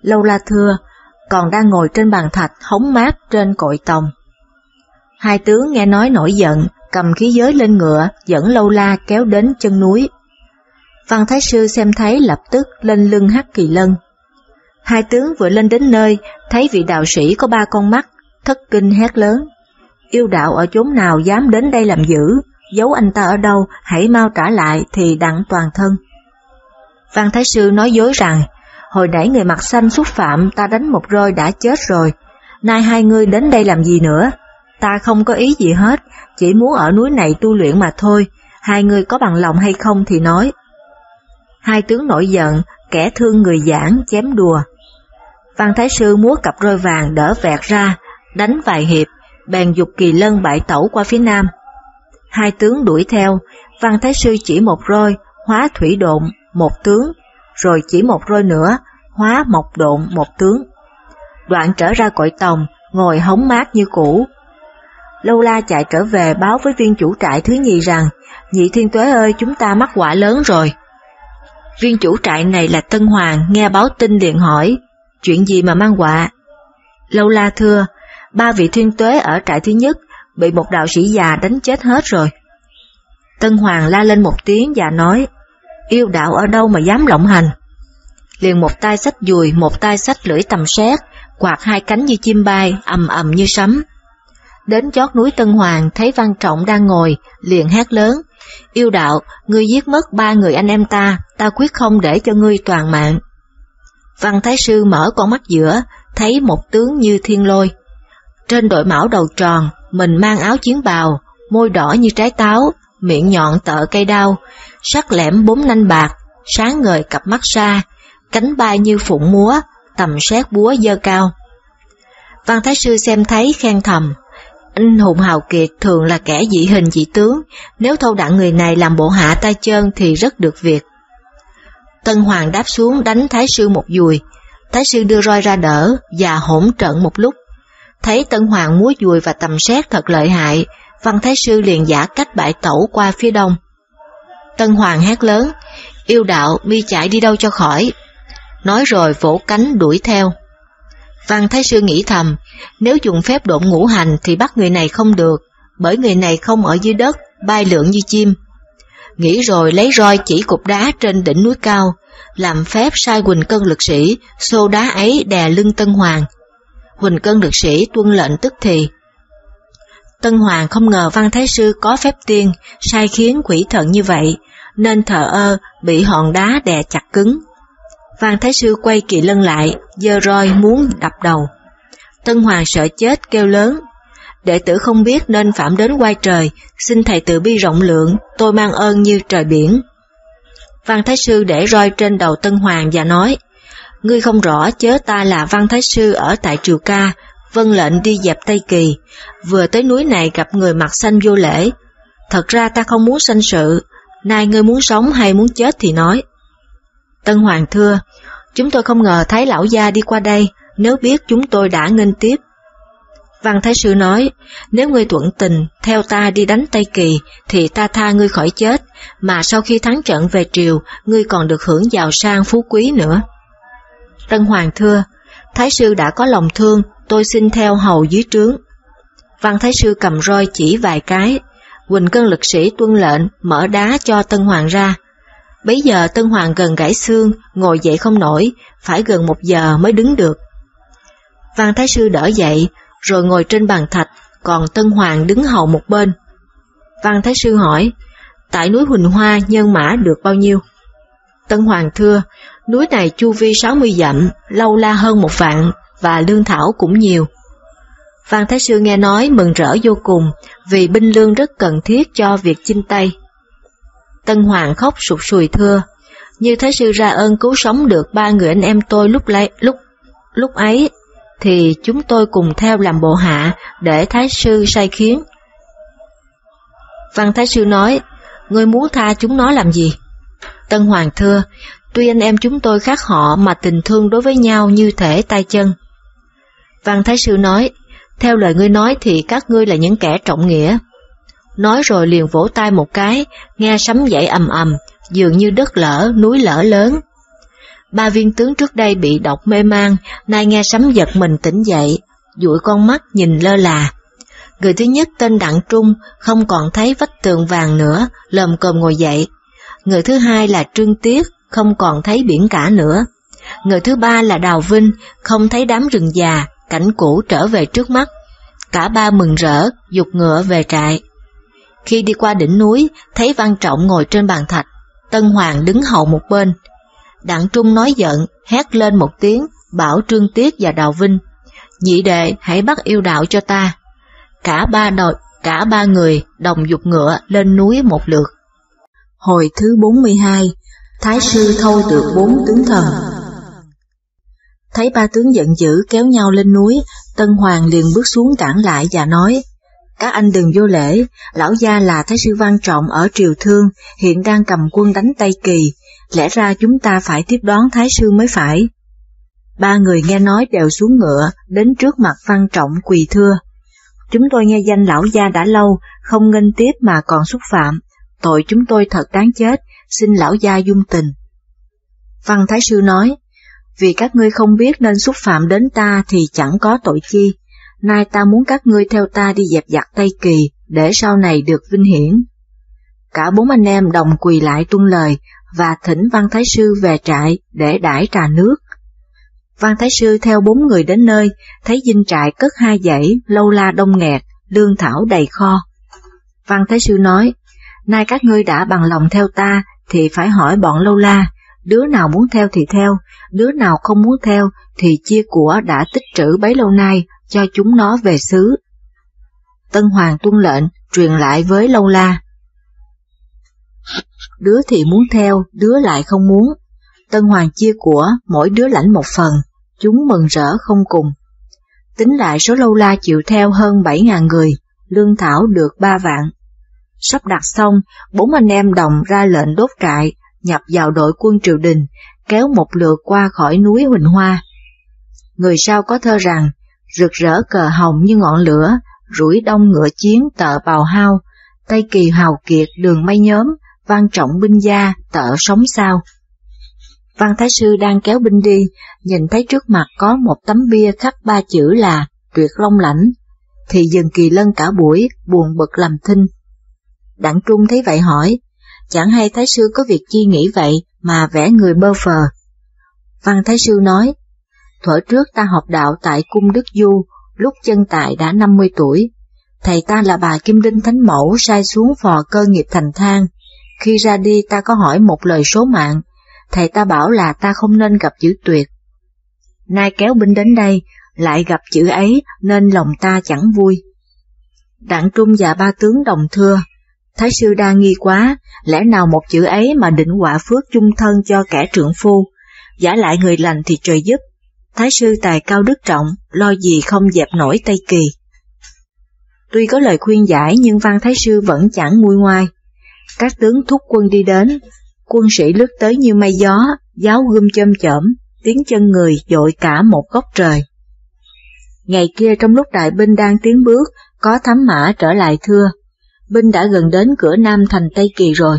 Lâu la thưa, còn đang ngồi trên bàn thạch hóng mát trên cội tòng. Hai tướng nghe nói nổi giận, cầm khí giới lên ngựa, dẫn lâu la kéo đến chân núi. Văn Thái Sư xem thấy lập tức lên lưng hắc kỳ lân. Hai tướng vừa lên đến nơi, thấy vị đạo sĩ có ba con mắt, thất kinh hét lớn. Yêu đạo ở chốn nào dám đến đây làm dữ giấu anh ta ở đâu, hãy mau trả lại thì đặng toàn thân. Văn Thái Sư nói dối rằng, hồi nãy người mặt xanh xúc phạm ta đánh một roi đã chết rồi, nay hai ngươi đến đây làm gì nữa? Ta không có ý gì hết, chỉ muốn ở núi này tu luyện mà thôi, hai người có bằng lòng hay không thì nói. Hai tướng nổi giận, kẻ thương người giảng, chém đùa. Văn Thái Sư múa cặp roi vàng đỡ vẹt ra, đánh vài hiệp, bèn dục kỳ lân bại tẩu qua phía nam. Hai tướng đuổi theo, Văn Thái Sư chỉ một roi, hóa thủy độn, một tướng, rồi chỉ một roi nữa, hóa mộc độn, một tướng. Đoạn trở ra cội tòng, ngồi hóng mát như cũ, Lâu la chạy trở về báo với viên chủ trại thứ nhì rằng, nhị thiên tuế ơi chúng ta mắc quả lớn rồi. Viên chủ trại này là Tân Hoàng nghe báo tin liền hỏi, chuyện gì mà mang quả? Lâu la thưa, ba vị thiên tuế ở trại thứ nhất bị một đạo sĩ già đánh chết hết rồi. Tân Hoàng la lên một tiếng và nói, yêu đạo ở đâu mà dám lộng hành? Liền một tay sách dùi, một tay sách lưỡi tầm xét, quạt hai cánh như chim bay, ầm ầm như sấm. Đến chót núi Tân Hoàng thấy Văn Trọng đang ngồi, liền hát lớn, yêu đạo, ngươi giết mất ba người anh em ta, ta quyết không để cho ngươi toàn mạng. Văn Thái Sư mở con mắt giữa, thấy một tướng như thiên lôi. Trên đội mão đầu tròn, mình mang áo chiến bào, môi đỏ như trái táo, miệng nhọn tợ cây đao, sắc lẻm bốn nanh bạc, sáng ngời cặp mắt xa, cánh bay như phụng múa, tầm xét búa dơ cao. Văn Thái Sư xem thấy khen thầm, anh hùng hào kiệt thường là kẻ dị hình dị tướng, nếu thâu đặng người này làm bộ hạ tay chân thì rất được việc. Tân Hoàng đáp xuống đánh Thái Sư một dùi, Thái Sư đưa roi ra đỡ và hỗn trận một lúc. Thấy Tân Hoàng múa dùi và tầm xét thật lợi hại, Văn Thái Sư liền giả cách bại tẩu qua phía đông. Tân Hoàng hét lớn, yêu đạo mi chạy đi đâu cho khỏi. Nói rồi vỗ cánh đuổi theo. Văn Thái Sư nghĩ thầm, nếu dùng phép độn ngũ hành thì bắt người này không được, bởi người này không ở dưới đất bay lượn như chim. Nghĩ rồi lấy roi chỉ cục đá trên đỉnh núi cao, làm phép sai Quỳnh Cân lực sĩ, xô đá ấy đè lưng Tân Hoàng. Quỳnh Cân lực sĩ tuân lệnh tức thì. Tân Hoàng không ngờ Văn Thái Sư có phép tiên, sai khiến quỷ thần như vậy, nên thờ ơ, bị hòn đá đè chặt cứng. Văn Thái Sư quay kỳ lân lại, dơ roi muốn đập đầu. Tân Hoàng sợ chết kêu lớn, đệ tử không biết nên phạm đến quay trời, xin thầy tự bi rộng lượng, tôi mang ơn như trời biển. Văn Thái Sư để roi trên đầu Tân Hoàng và nói, Ngươi không rõ chớ ta là Văn Thái Sư ở tại Triều Ca, vân lệnh đi dẹp Tây Kỳ, vừa tới núi này gặp người mặt xanh vô lễ. Thật ra ta không muốn sanh sự, nay ngươi muốn sống hay muốn chết thì nói. Tân Hoàng thưa, chúng tôi không ngờ thấy lão gia đi qua đây, nếu biết chúng tôi đã nghênh tiếp. Văn Thái Sư nói, nếu ngươi thuận tình, theo ta đi đánh Tây Kỳ, thì ta tha ngươi khỏi chết, mà sau khi thắng trận về triều, ngươi còn được hưởng giàu sang phú quý nữa. Tân Hoàng thưa, Thái Sư đã có lòng thương, tôi xin theo hầu dưới trướng. Văn Thái Sư cầm roi chỉ vài cái, Quỳnh Cân lực sĩ tuân lệnh mở đá cho Tân Hoàng ra. Bấy giờ Tân Hoàng gần gãy xương, ngồi dậy không nổi, phải gần một giờ mới đứng được. Văn Thái Sư đỡ dậy, rồi ngồi trên bàn thạch, còn Tân Hoàng đứng hầu một bên. Văn Thái Sư hỏi, tại núi Huỳnh Hoa nhân mã được bao nhiêu? Tân Hoàng thưa, núi này chu vi 60 dặm, lâu la hơn một vạn, và lương thảo cũng nhiều. Văn Thái Sư nghe nói mừng rỡ vô cùng, vì binh lương rất cần thiết cho việc chinh Tây. Tân Hoàng khóc sụt sùi thưa, như Thái Sư ra ơn cứu sống được ba người anh em tôi lúc lấy, lúc lúc ấy, thì chúng tôi cùng theo làm bộ hạ để Thái Sư sai khiến. Văn Thái Sư nói, ngươi muốn tha chúng nó làm gì? Tân Hoàng thưa, tuy anh em chúng tôi khác họ mà tình thương đối với nhau như thể tay chân. Văn Thái Sư nói, theo lời ngươi nói thì các ngươi là những kẻ trọng nghĩa. Nói rồi liền vỗ tay một cái, nghe sấm dậy ầm ầm, dường như đất lở, núi lở lớn. Ba viên tướng trước đây bị độc mê man, nay nghe sấm giật mình tỉnh dậy, dụi con mắt nhìn lơ là. Người thứ nhất tên Đặng Trung, không còn thấy vách tường vàng nữa, lầm cồm ngồi dậy. Người thứ hai là Trương Tiết, không còn thấy biển cả nữa. Người thứ ba là Đào Vinh, không thấy đám rừng già, cảnh cũ trở về trước mắt. Cả ba mừng rỡ, dục ngựa về trại. Khi đi qua đỉnh núi, thấy Văn Trọng ngồi trên bàn thạch, Tân Hoàng đứng hậu một bên. Đặng Trung nói giận, hét lên một tiếng, bảo Trương Tiết và Đào Vinh, nhị đệ hãy bắt yêu đạo cho ta. Cả ba đội, cả ba người đồng dục ngựa lên núi một lượt. Hồi thứ 42, Thái sư thâu được bốn tướng thần. Thấy ba tướng giận dữ kéo nhau lên núi, Tân Hoàng liền bước xuống cản lại và nói, các anh đừng vô lễ, lão gia là Thái sư Văn Trọng ở Triều Thương, hiện đang cầm quân đánh Tây Kỳ, lẽ ra chúng ta phải tiếp đón Thái sư mới phải. Ba người nghe nói đều xuống ngựa, đến trước mặt Văn Trọng quỳ thưa. Chúng tôi nghe danh lão gia đã lâu, không nghênh tiếp mà còn xúc phạm, tội chúng tôi thật đáng chết, xin lão gia dung tình. Văn Thái sư nói, vì các ngươi không biết nên xúc phạm đến ta thì chẳng có tội chi, nay ta muốn các ngươi theo ta đi dẹp giặc Tây Kỳ, để sau này được vinh hiển. Cả bốn anh em đồng quỳ lại tuân lời, và thỉnh Văn Thái Sư về trại để đãi trà nước. Văn Thái Sư theo bốn người đến nơi, thấy dinh trại cất hai dãy, lâu la đông nghẹt, lương thảo đầy kho. Văn Thái Sư nói, nay các ngươi đã bằng lòng theo ta, thì phải hỏi bọn lâu la, đứa nào muốn theo thì theo, đứa nào không muốn theo thì chia của đã tích trữ bấy lâu nay cho chúng nó về xứ. Tân Hoàng tuân lệnh, truyền lại với Lâu La. Đứa thì muốn theo, đứa lại không muốn. Tân Hoàng chia của, mỗi đứa lãnh một phần, chúng mừng rỡ không cùng. Tính lại số Lâu La chịu theo hơn 7.000 người, lương thảo được 3 vạn. Sắp đặt xong, bốn anh em đồng ra lệnh đốt trại, nhập vào đội quân triều đình, kéo một lượt qua khỏi núi Huỳnh Hoa. Người sau có thơ rằng, rực rỡ cờ hồng như ngọn lửa, rủi đông ngựa chiến tợ bào hao, Tây kỳ hào kiệt đường mây nhóm, văn trọng binh gia tợ sống sao. Văn Thái Sư đang kéo binh đi, nhìn thấy trước mặt có một tấm bia khắc ba chữ là tuyệt long lãnh, thì dừng kỳ lân cả buổi, buồn bực làm thinh. Đặng Trung thấy vậy hỏi, chẳng hay Thái Sư có việc chi nghĩ vậy mà vẽ người bơ phờ. Văn Thái Sư nói, thuở trước ta học đạo tại Cung Đức Du, lúc chân tại đã 50 tuổi. Thầy ta là bà Kim Đinh Thánh Mẫu sai xuống phò cơ nghiệp thành thang. Khi ra đi ta có hỏi một lời số mạng, thầy ta bảo là ta không nên gặp chữ tuyệt. Nay kéo binh đến đây, lại gặp chữ ấy nên lòng ta chẳng vui. Đặng Trung và ba tướng đồng thưa, Thái sư đa nghi quá, lẽ nào một chữ ấy mà định quả phước chung thân cho kẻ trưởng phu, giả lại người lành thì trời giúp. Thái sư tài cao đức trọng, lo gì không dẹp nổi Tây Kỳ. Tuy có lời khuyên giải nhưng văn thái sư vẫn chẳng nguôi ngoai. Các tướng thúc quân đi đến, quân sĩ lướt tới như mây gió, giáo gươm chôm chởm, tiếng chân người dội cả một góc trời. Ngày kia trong lúc đại binh đang tiến bước, có thám mã trở lại thưa, binh đã gần đến cửa nam thành Tây Kỳ rồi.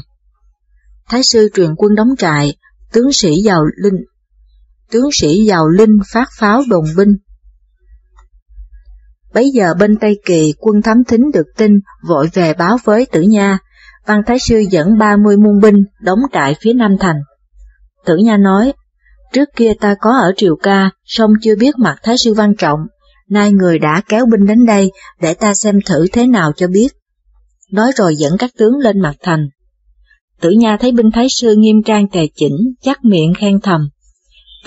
Thái sư truyền quân đóng trại, tướng sĩ vào linh, tướng sĩ giàu linh phát pháo đồn binh. Bấy giờ bên Tây Kỳ quân thám thính được tin vội về báo với tử nha, văn thái sư dẫn 30 muôn binh đóng trại phía nam thành. Tử nha nói, trước kia ta có ở Triều Ca, song chưa biết mặt thái sư văn trọng, nay người đã kéo binh đến đây để ta xem thử thế nào cho biết. Nói rồi dẫn các tướng lên mặt thành. Tử Nha thấy binh Thái Sư nghiêm trang tề chỉnh, chắc miệng khen thầm.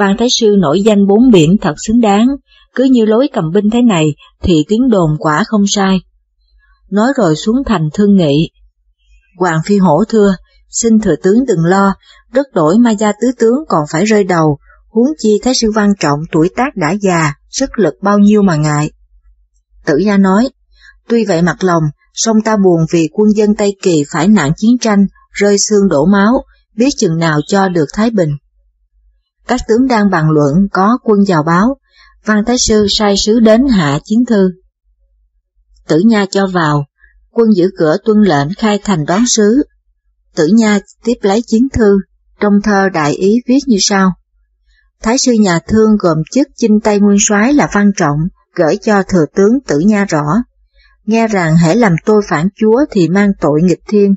Văn Thái Sư nổi danh bốn biển thật xứng đáng, cứ như lối cầm binh thế này thì tiếng đồn quả không sai. Nói rồi xuống thành thương nghị. Hoàng Phi Hổ thưa, xin thừa tướng đừng lo, đất đổi ma gia tứ tướng còn phải rơi đầu, huống chi Thái Sư Văn Trọng tuổi tác đã già, sức lực bao nhiêu mà ngại. Tử gia nói, tuy vậy mặt lòng, song ta buồn vì quân dân Tây Kỳ phải nạn chiến tranh, rơi xương đổ máu, biết chừng nào cho được Thái Bình. Các tướng đang bàn luận có quân vào báo, Văn Thái Sư sai sứ đến hạ chiến thư. Tử Nha cho vào, quân giữ cửa tuân lệnh khai thành đón sứ. Tử Nha tiếp lấy chiến thư, trong thơ đại ý viết như sau. Thái sư nhà thương gồm chức chinh Tây Nguyên soái là Văn Trọng, gửi cho thừa tướng Tử Nha rõ. Nghe rằng hãy làm tôi phản chúa thì mang tội nghịch thiên.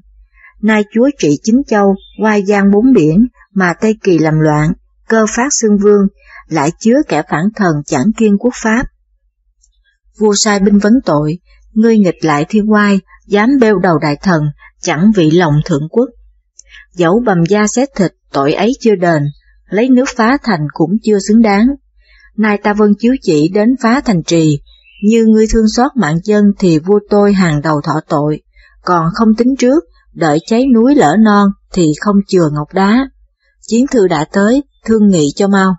Nay chúa trị chính châu, qua giang bốn biển, mà Tây Kỳ làm loạn, cơ phát xương vương, lại chứa kẻ phản thần chẳng kiên quốc pháp. Vua sai binh vấn tội, ngươi nghịch lại thiên oai, dám bêu đầu đại thần, chẳng vị lòng thượng quốc. Dẫu bầm da xét thịt, tội ấy chưa đền, lấy nước phá thành cũng chưa xứng đáng. Nay ta vân chiếu chỉ đến phá thành trì, như ngươi thương xót mạng dân thì vua tôi hàng đầu thọ tội, còn không tính trước, đợi cháy núi lỡ non thì không chừa ngọc đá. Chiến thư đã tới, thương nghị cho mau.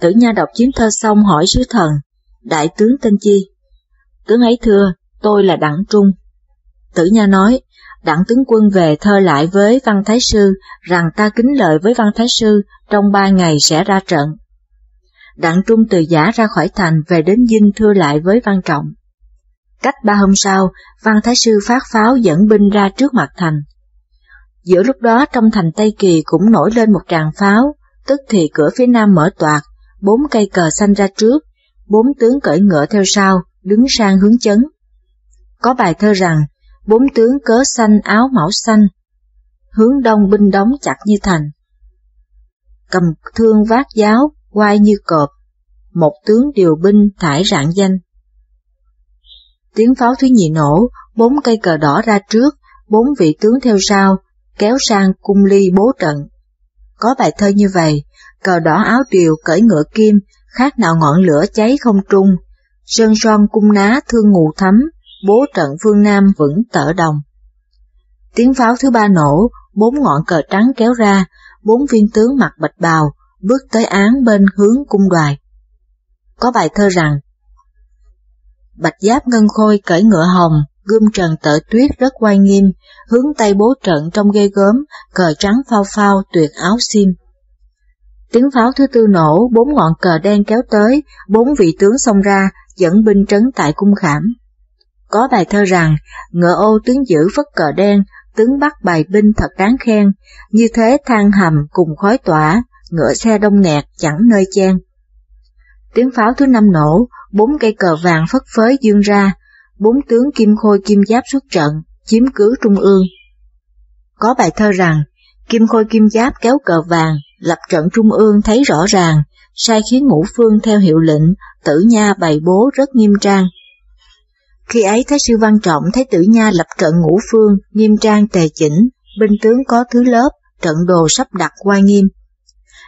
Tử Nha đọc chiến thơ xong hỏi sứ thần, đại tướng tên chi? Tướng ấy thưa, tôi là Đặng Trung. Tử Nha nói, Đặng tướng quân về thơ lại với Văn Thái Sư rằng ta kính lợi với Văn Thái Sư trong ba ngày sẽ ra trận. Đặng Trung từ giả ra khỏi thành về đến dinh thưa lại với Văn Trọng. Cách ba hôm sau, Văn Thái Sư phát pháo dẫn binh ra trước mặt thành. Giữa lúc đó trong thành Tây Kỳ cũng nổi lên một tràng pháo, tức thì cửa phía nam mở toạc, bốn cây cờ xanh ra trước, bốn tướng cởi ngựa theo sau, đứng sang hướng chấn. Có bài thơ rằng, bốn tướng cớ xanh áo mão xanh, hướng đông binh đóng chặt như thành. Cầm thương vác giáo, quay như cọp, một tướng điều binh thải rạng danh. Tiếng pháo thứ nhì nổ, bốn cây cờ đỏ ra trước, bốn vị tướng theo sau, kéo sang cung ly bố trận. Có bài thơ như vậy, cờ đỏ áo điều cởi ngựa kim, khác nào ngọn lửa cháy không trung, sơn son cung ná thương ngù thắm, bố trận phương Nam vững tở đồng. Tiếng pháo thứ ba nổ, bốn ngọn cờ trắng kéo ra, bốn viên tướng mặc bạch bào, bước tới án bên hướng cung đoài. Có bài thơ rằng, Bạch giáp ngân khôi cởi ngựa hồng, gươm trần tở tuyết rất oai nghiêm, hướng tay bố trận trong ghê gớm, cờ trắng phao phao tuyệt áo xiêm. Tiếng pháo thứ tư nổ, bốn ngọn cờ đen kéo tới, bốn vị tướng xông ra, dẫn binh trấn tại cung khảm. Có bài thơ rằng, ngựa ô tướng giữ phất cờ đen, tướng bắt bài binh thật đáng khen, như thế than hầm cùng khói tỏa, ngựa xe đông nghẹt chẳng nơi chen. Tiếng pháo thứ năm nổ, bốn cây cờ vàng phất phới dương ra, bốn tướng kim khôi kim giáp xuất trận, chiếm cứ trung ương. Có bài thơ rằng, Kim Khôi Kim Giáp kéo cờ vàng, lập trận trung ương thấy rõ ràng, sai khiến ngũ phương theo hiệu lệnh, tử nha bày bố rất nghiêm trang. Khi ấy Thái sư Văn Trọng thấy tử nha lập trận ngũ phương, nghiêm trang tề chỉnh, binh tướng có thứ lớp, trận đồ sắp đặt quay nghiêm.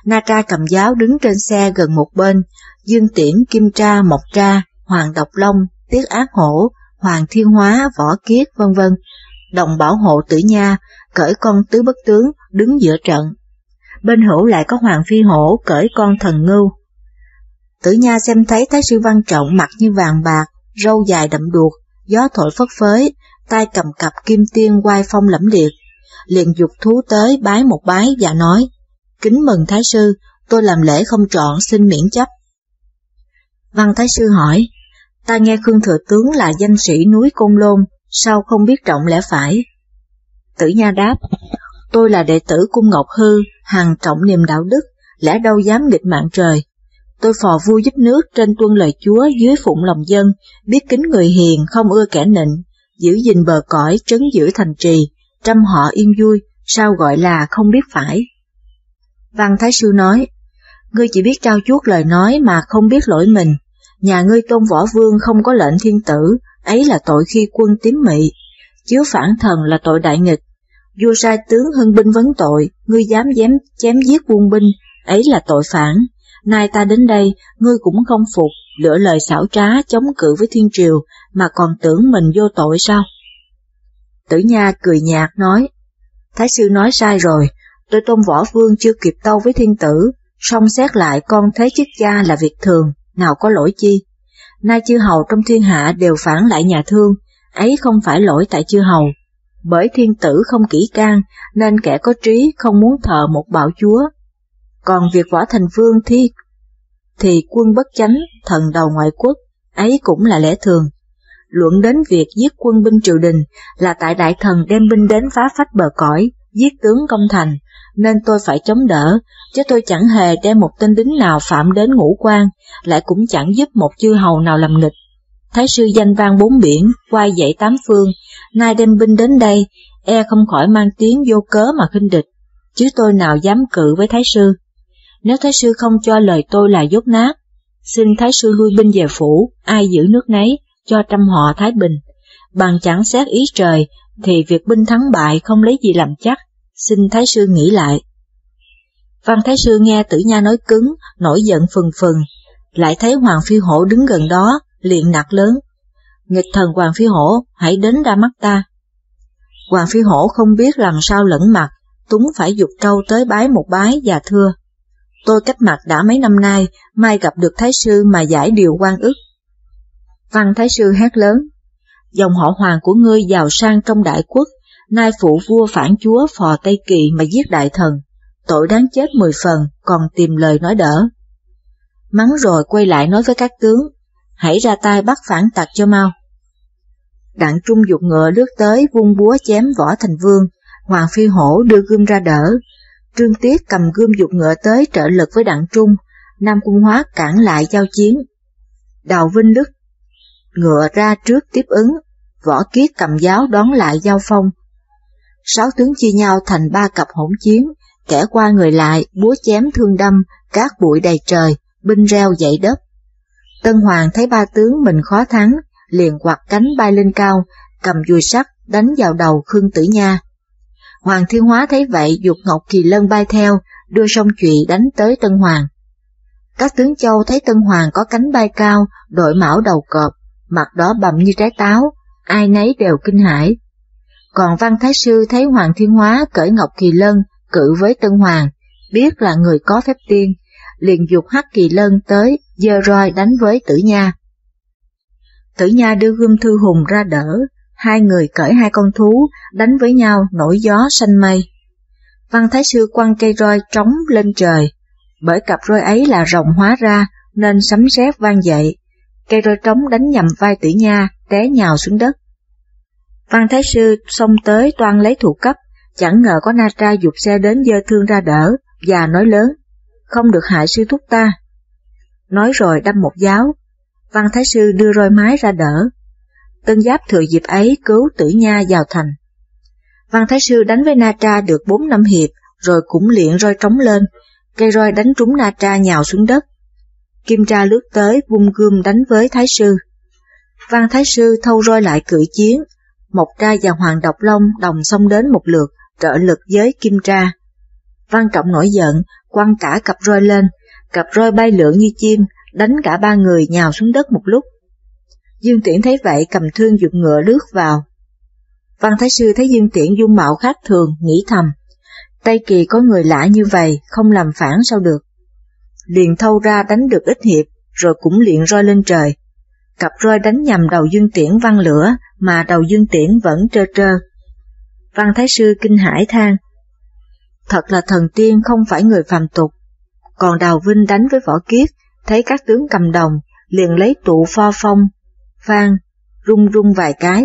Na Tra cầm giáo đứng trên xe gần một bên, Dương Tiễn, Kim Tra, Mộc Tra, Hoàng Độc Long, Tiết Ác Hổ, Hoàng Thiên Hóa, Võ Kiết, vân vân đồng bảo hộ tử nha, cởi con tứ bất tướng, đứng giữa trận. Bên hữu lại có Hoàng Phi Hổ cởi con thần ngưu. Tử nha xem thấy Thái sư Văn Trọng mặt như vàng bạc, râu dài đậm đuột, gió thổi phất phới, tay cầm cặp kim tiên quai phong lẫm liệt, liền dục thú tới bái một bái và nói, kính mừng Thái sư, tôi làm lễ không trọn xin miễn chấp. Văn Thái sư hỏi, ta nghe Khương Thừa Tướng là danh sĩ núi Côn Lôn, sao không biết trọng lẽ phải? Tử Nha đáp, tôi là đệ tử cung Ngọc Hư, hàng trọng niềm đạo đức, lẽ đâu dám nghịch mạng trời. Tôi phò vua giúp nước trên tuân lời Chúa dưới phụng lòng dân, biết kính người hiền, không ưa kẻ nịnh, giữ gìn bờ cõi, trấn giữ thành trì, trăm họ yên vui, sao gọi là không biết phải. Văn Thái Sư nói, ngươi chỉ biết trao chuốt lời nói mà không biết lỗi mình, nhà ngươi tôn võ vương không có lệnh thiên tử, ấy là tội khi quân tím mị, chiếu phản thần là tội đại nghịch. Vua sai tướng hưng binh vấn tội, ngươi dám dám chém giết quân binh, ấy là tội phản. Nay ta đến đây, ngươi cũng không phục, lựa lời xảo trá chống cự với thiên triều, mà còn tưởng mình vô tội sao? Tử Nha cười nhạt nói, Thái sư nói sai rồi, tôi tôn võ vương chưa kịp tâu với thiên tử, song xét lại con thế chức cha là việc thường, nào có lỗi chi nay chư hầu trong thiên hạ đều phản lại nhà thương, ấy không phải lỗi tại chư hầu. Bởi thiên tử không kỹ can, nên kẻ có trí không muốn thờ một bảo chúa. Còn việc võ thành vương thi thì quân bất chánh, thần đầu ngoại quốc, ấy cũng là lẽ thường. Luận đến việc giết quân binh triều đình là tại đại thần đem binh đến phá phách bờ cõi, giết tướng công thành, nên tôi phải chống đỡ, chứ tôi chẳng hề đem một tên đính nào phạm đến ngũ quan, lại cũng chẳng giúp một chư hầu nào làm nghịch. Thái sư danh vang bốn biển, quay dậy tám phương, nay đem binh đến đây, e không khỏi mang tiếng vô cớ mà khinh địch, chứ tôi nào dám cự với Thái sư. Nếu Thái sư không cho lời tôi là dốt nát, xin Thái sư lui binh về phủ, ai giữ nước nấy, cho trăm họ Thái Bình. Bằng chẳng xét ý trời, thì việc binh thắng bại không lấy gì làm chắc, xin Thái Sư nghĩ lại. Văn Thái Sư nghe tử nha nói cứng, nổi giận phừng phừng, lại thấy Hoàng Phi Hổ đứng gần đó, liền nặc lớn. Nghịch thần Hoàng Phi Hổ, hãy đến ra mắt ta. Hoàng Phi Hổ không biết làm sao lẫn mặt, túng phải dục trâu tới bái một bái và thưa. Tôi cách mặt đã mấy năm nay, mai gặp được Thái Sư mà giải điều quan ức. Văn Thái Sư hét lớn, dòng họ Hoàng của ngươi giàu sang trong đại quốc, nay phụ vua phản chúa phò Tây Kỳ mà giết đại thần, tội đáng chết mười phần, còn tìm lời nói đỡ. Mắng rồi quay lại nói với các tướng, hãy ra tay bắt phản tặc cho mau. Đặng trung dục ngựa lướt tới vung búa chém võ thành vương, Hoàng Phi Hổ đưa gươm ra đỡ, Trương Tiết cầm gươm dục ngựa tới trợ lực với đặng trung, Nam Cung Hóa cản lại giao chiến. Đào Vinh Đức ngựa ra trước tiếp ứng, Võ Kiết cầm giáo đón lại giao phong, sáu tướng chia nhau thành ba cặp hỗn chiến, kẻ qua người lại, búa chém thương đâm, cát bụi đầy trời, binh reo dậy đất. Tân Hoàng thấy ba tướng mình khó thắng, liền quạt cánh bay lên cao, cầm dùi sắt đánh vào đầu Khương Tử Nha. Hoàng Thiên Hóa thấy vậy dục Ngọc Kỳ Lân bay theo, đưa sông trụy đánh tới Tân Hoàng. Các tướng châu thấy Tân Hoàng có cánh bay cao, đội mão đầu cọp, mặt đó bầm như trái táo, ai nấy đều kinh hãi, còn Văn Thái Sư thấy Hoàng Thiên Hóa cởi Ngọc Kỳ Lân cự với Tân Hoàng, biết là người có phép tiên, liền dục Hắc Kỳ Lân tới dơ roi đánh với Tử Nha. Tử Nha đưa gươm thư hùng ra đỡ, hai người cởi hai con thú, đánh với nhau nổi gió xanh mây. Văn Thái Sư quăng cây roi trống lên trời, bởi cặp roi ấy là rồng hóa ra nên sấm sét vang dậy, cây roi trống đánh nhầm vai Tử Nha, té nhào xuống đất. Văn Thái Sư xông tới toan lấy thủ cấp, chẳng ngờ có Na Tra dục xe đến dơ thương ra đỡ, và nói lớn, không được hại sư thúc ta. Nói rồi đâm một giáo, Văn Thái Sư đưa roi mái ra đỡ. Tân Giáp thừa dịp ấy cứu Tử Nha vào thành. Văn Thái Sư đánh với Na Tra được bốn năm hiệp, rồi cũng luyện roi trống lên, cây roi đánh trúng Na Tra nhào xuống đất. Kim Tra lướt tới vung gươm đánh với Thái Sư. Văn Thái Sư thâu roi lại cử chiến, Mộc Tra và Hoàng Độc Long đồng xông đến một lượt, trợ lực với Kim Tra. Văn Trọng nổi giận, quăng cả cặp roi lên, cặp roi bay lượn như chim, đánh cả ba người nhào xuống đất một lúc. Dương Tiễn thấy vậy cầm thương dục ngựa lướt vào. Văn Thái Sư thấy Dương Tiễn dung mạo khác thường, nghĩ thầm. Tây Kỳ có người lạ như vậy, không làm phản sao được. Liền thâu ra đánh được ít hiệp, rồi cũng liền roi lên trời. Cặp roi đánh nhằm đầu Dương Tiễn văng lửa, mà đầu Dương Tiễn vẫn trơ trơ. Văn Thái Sư kinh hãi than. Thật là thần tiên không phải người phàm tục. Còn Đào Vinh đánh với Võ Kiết, thấy các tướng cầm đồng, liền lấy tụ pho phong, vang, rung rung vài cái.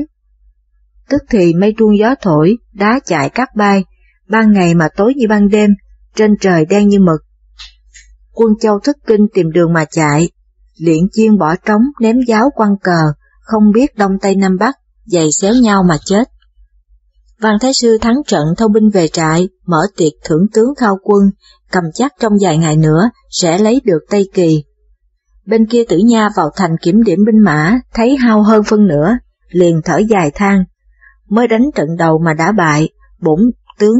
Tức thì mây tuôn gió thổi, đá chạy cát bay, ban ngày mà tối như ban đêm, trên trời đen như mực. Quân châu thất kinh tìm đường mà chạy, luyện chiên bỏ trống ném giáo quăng cờ, không biết đông tây nam bắc, giày xéo nhau mà chết. Văn Thái Sư thắng trận thâu binh về trại, mở tiệc thưởng tướng thao quân, cầm chắc trong vài ngày nữa sẽ lấy được Tây Kỳ. Bên kia tử nha vào thành kiểm điểm binh mã, thấy hao hơn phân nửa, liền thở dài than. Mới đánh trận đầu mà đã bại, bổn tướng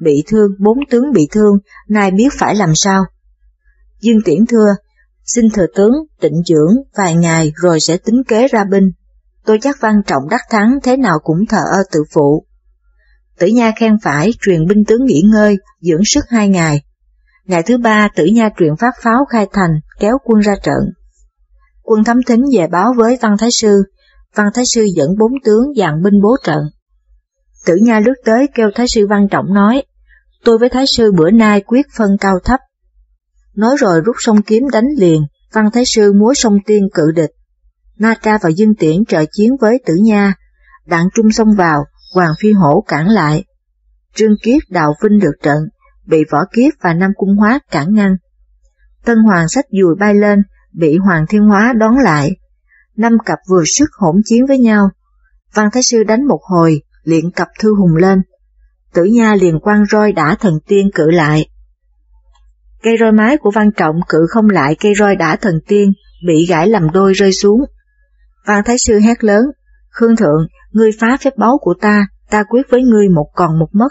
bị thương, bốn tướng bị thương, nay biết phải làm sao. Dương Tiễn thưa, xin thừa tướng tịnh dưỡng vài ngày rồi sẽ tính kế ra binh. Tôi chắc văn trọng đắc thắng thế nào cũng thờ ơ tự phụ. Tử Nha khen phải truyền binh tướng nghỉ ngơi, dưỡng sức hai ngày. Ngày thứ ba Tử Nha truyền phát pháo khai thành, kéo quân ra trận. Quân thám thính về báo với Văn Thái Sư, Văn Thái Sư dẫn bốn tướng dàn binh bố trận. Tử Nha lướt tới kêu Thái Sư Văn Trọng nói, tôi với Thái Sư bữa nay quyết phân cao thấp. Nói rồi rút sông kiếm đánh liền, Văn Thái Sư múa sông tiên cự địch. Na Tra và Dương Tiễn trợ chiến với Tử Nha, đặng trung xông vào, Hoàng Phi Hổ cản lại. Trương Kiết đào vinh được trận, bị Võ Kiết và Nam Cung Hóa cản ngăn. Tân Hoàng sách dùi bay lên, bị Hoàng Thiên Hóa đón lại. Năm cặp vừa sức hỗn chiến với nhau. Văn Thái Sư đánh một hồi, luyện cặp thư hùng lên. Tử Nha liền quan roi đã thần tiên cự lại. Cây roi mái của Văn Trọng cự không lại cây roi đã thần tiên, bị gãy làm đôi rơi xuống. Văn Thái Sư hét lớn, Khương Thượng, ngươi phá phép báu của ta, ta quyết với ngươi một còn một mất.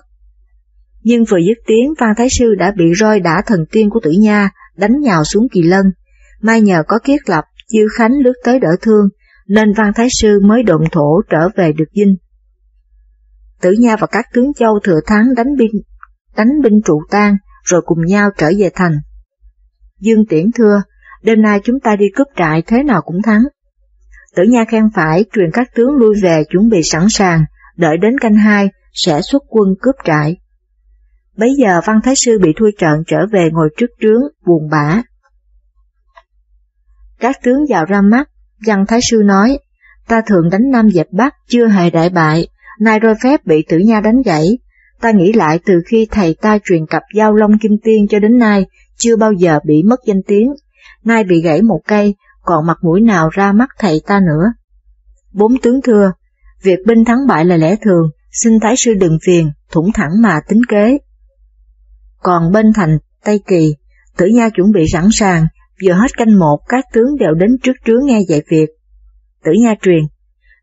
Nhưng vừa dứt tiếng Văn Thái Sư đã bị roi đã thần tiên của tử nha đánh nhào xuống kỳ lân. Mai nhờ có kiết lập, Chiêu Khánh lướt tới đỡ thương, nên Văn Thái Sư mới độn thổ trở về được dinh. Tử Nha và các tướng châu thừa thắng đánh binh, đánh binh trụ tan, rồi cùng nhau trở về thành. Dương Tiễn thưa, đêm nay chúng ta đi cướp trại thế nào cũng thắng. Tử Nha khen phải truyền các tướng lui về chuẩn bị sẵn sàng, đợi đến canh hai sẽ xuất quân cướp trại. Bấy giờ Văn Thái Sư bị thui trận trở về ngồi trước trướng, buồn bã. Các tướng vào ra mắt, Văn Thái Sư nói, ta thường đánh Nam dẹp Bắc chưa hề đại bại, nay rồi phép bị tử nha đánh gãy. Ta nghĩ lại từ khi thầy ta truyền cặp giao long kim tiên cho đến nay, chưa bao giờ bị mất danh tiếng, nay bị gãy một cây, còn mặt mũi nào ra mắt thầy ta nữa. Bốn tướng thưa, việc binh thắng bại là lẽ thường, xin Thái sư đừng phiền, thủng thẳng mà tính kế. Còn bên thành Tây Kỳ, tử nha chuẩn bị sẵn sàng, vừa hết canh một các tướng đều đến trước trướng nghe dạy việc. Tử nha truyền,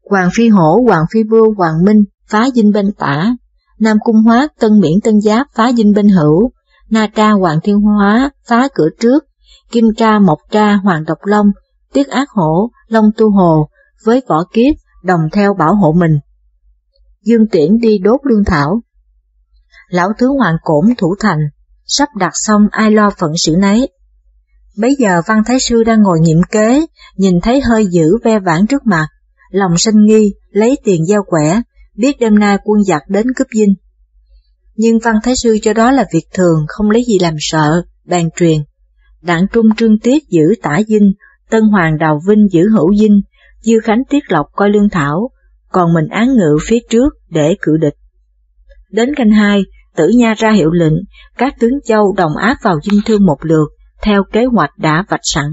Hoàng Phi Hổ, Hoàng Phi Vưu, Hoàng Minh phá dinh bên tả, Nam Cung Hóa, Tân Miễn Tân Giáp phá dinh bên hữu, Na Tra Hoàng Thiên Hóa phá cửa trước, Kim Tra Mộc Tra Hoàng Độc Long, Tiết Ác Hổ, Long Tu Hồ với võ kiếp đồng theo bảo hộ mình. Dương Tiễn đi đốt lương thảo. Lão tướng Hoàng Cổn thủ thành, sắp đặt xong ai lo phận sự nấy. Bấy giờ Văn Thái Sư đang ngồi nhiệm kế, nhìn thấy hơi dữ ve vãn trước mặt, lòng sanh nghi, lấy tiền giao quẻ, biết đêm nay quân giặc đến cướp dinh. Nhưng Văn Thái Sư cho đó là việc thường, không lấy gì làm sợ, bàn truyền. Đặng Trung Trương Tiết giữ tả dinh, Tân Hoàng Đào Vinh giữ hữu dinh, Dư Khánh Tiết Lộc coi lương thảo, còn mình án ngự phía trước để cự địch. Đến canh hai, tử nha ra hiệu lệnh, các tướng châu đồng áp vào dinh thương một lượt, theo kế hoạch đã vạch sẵn.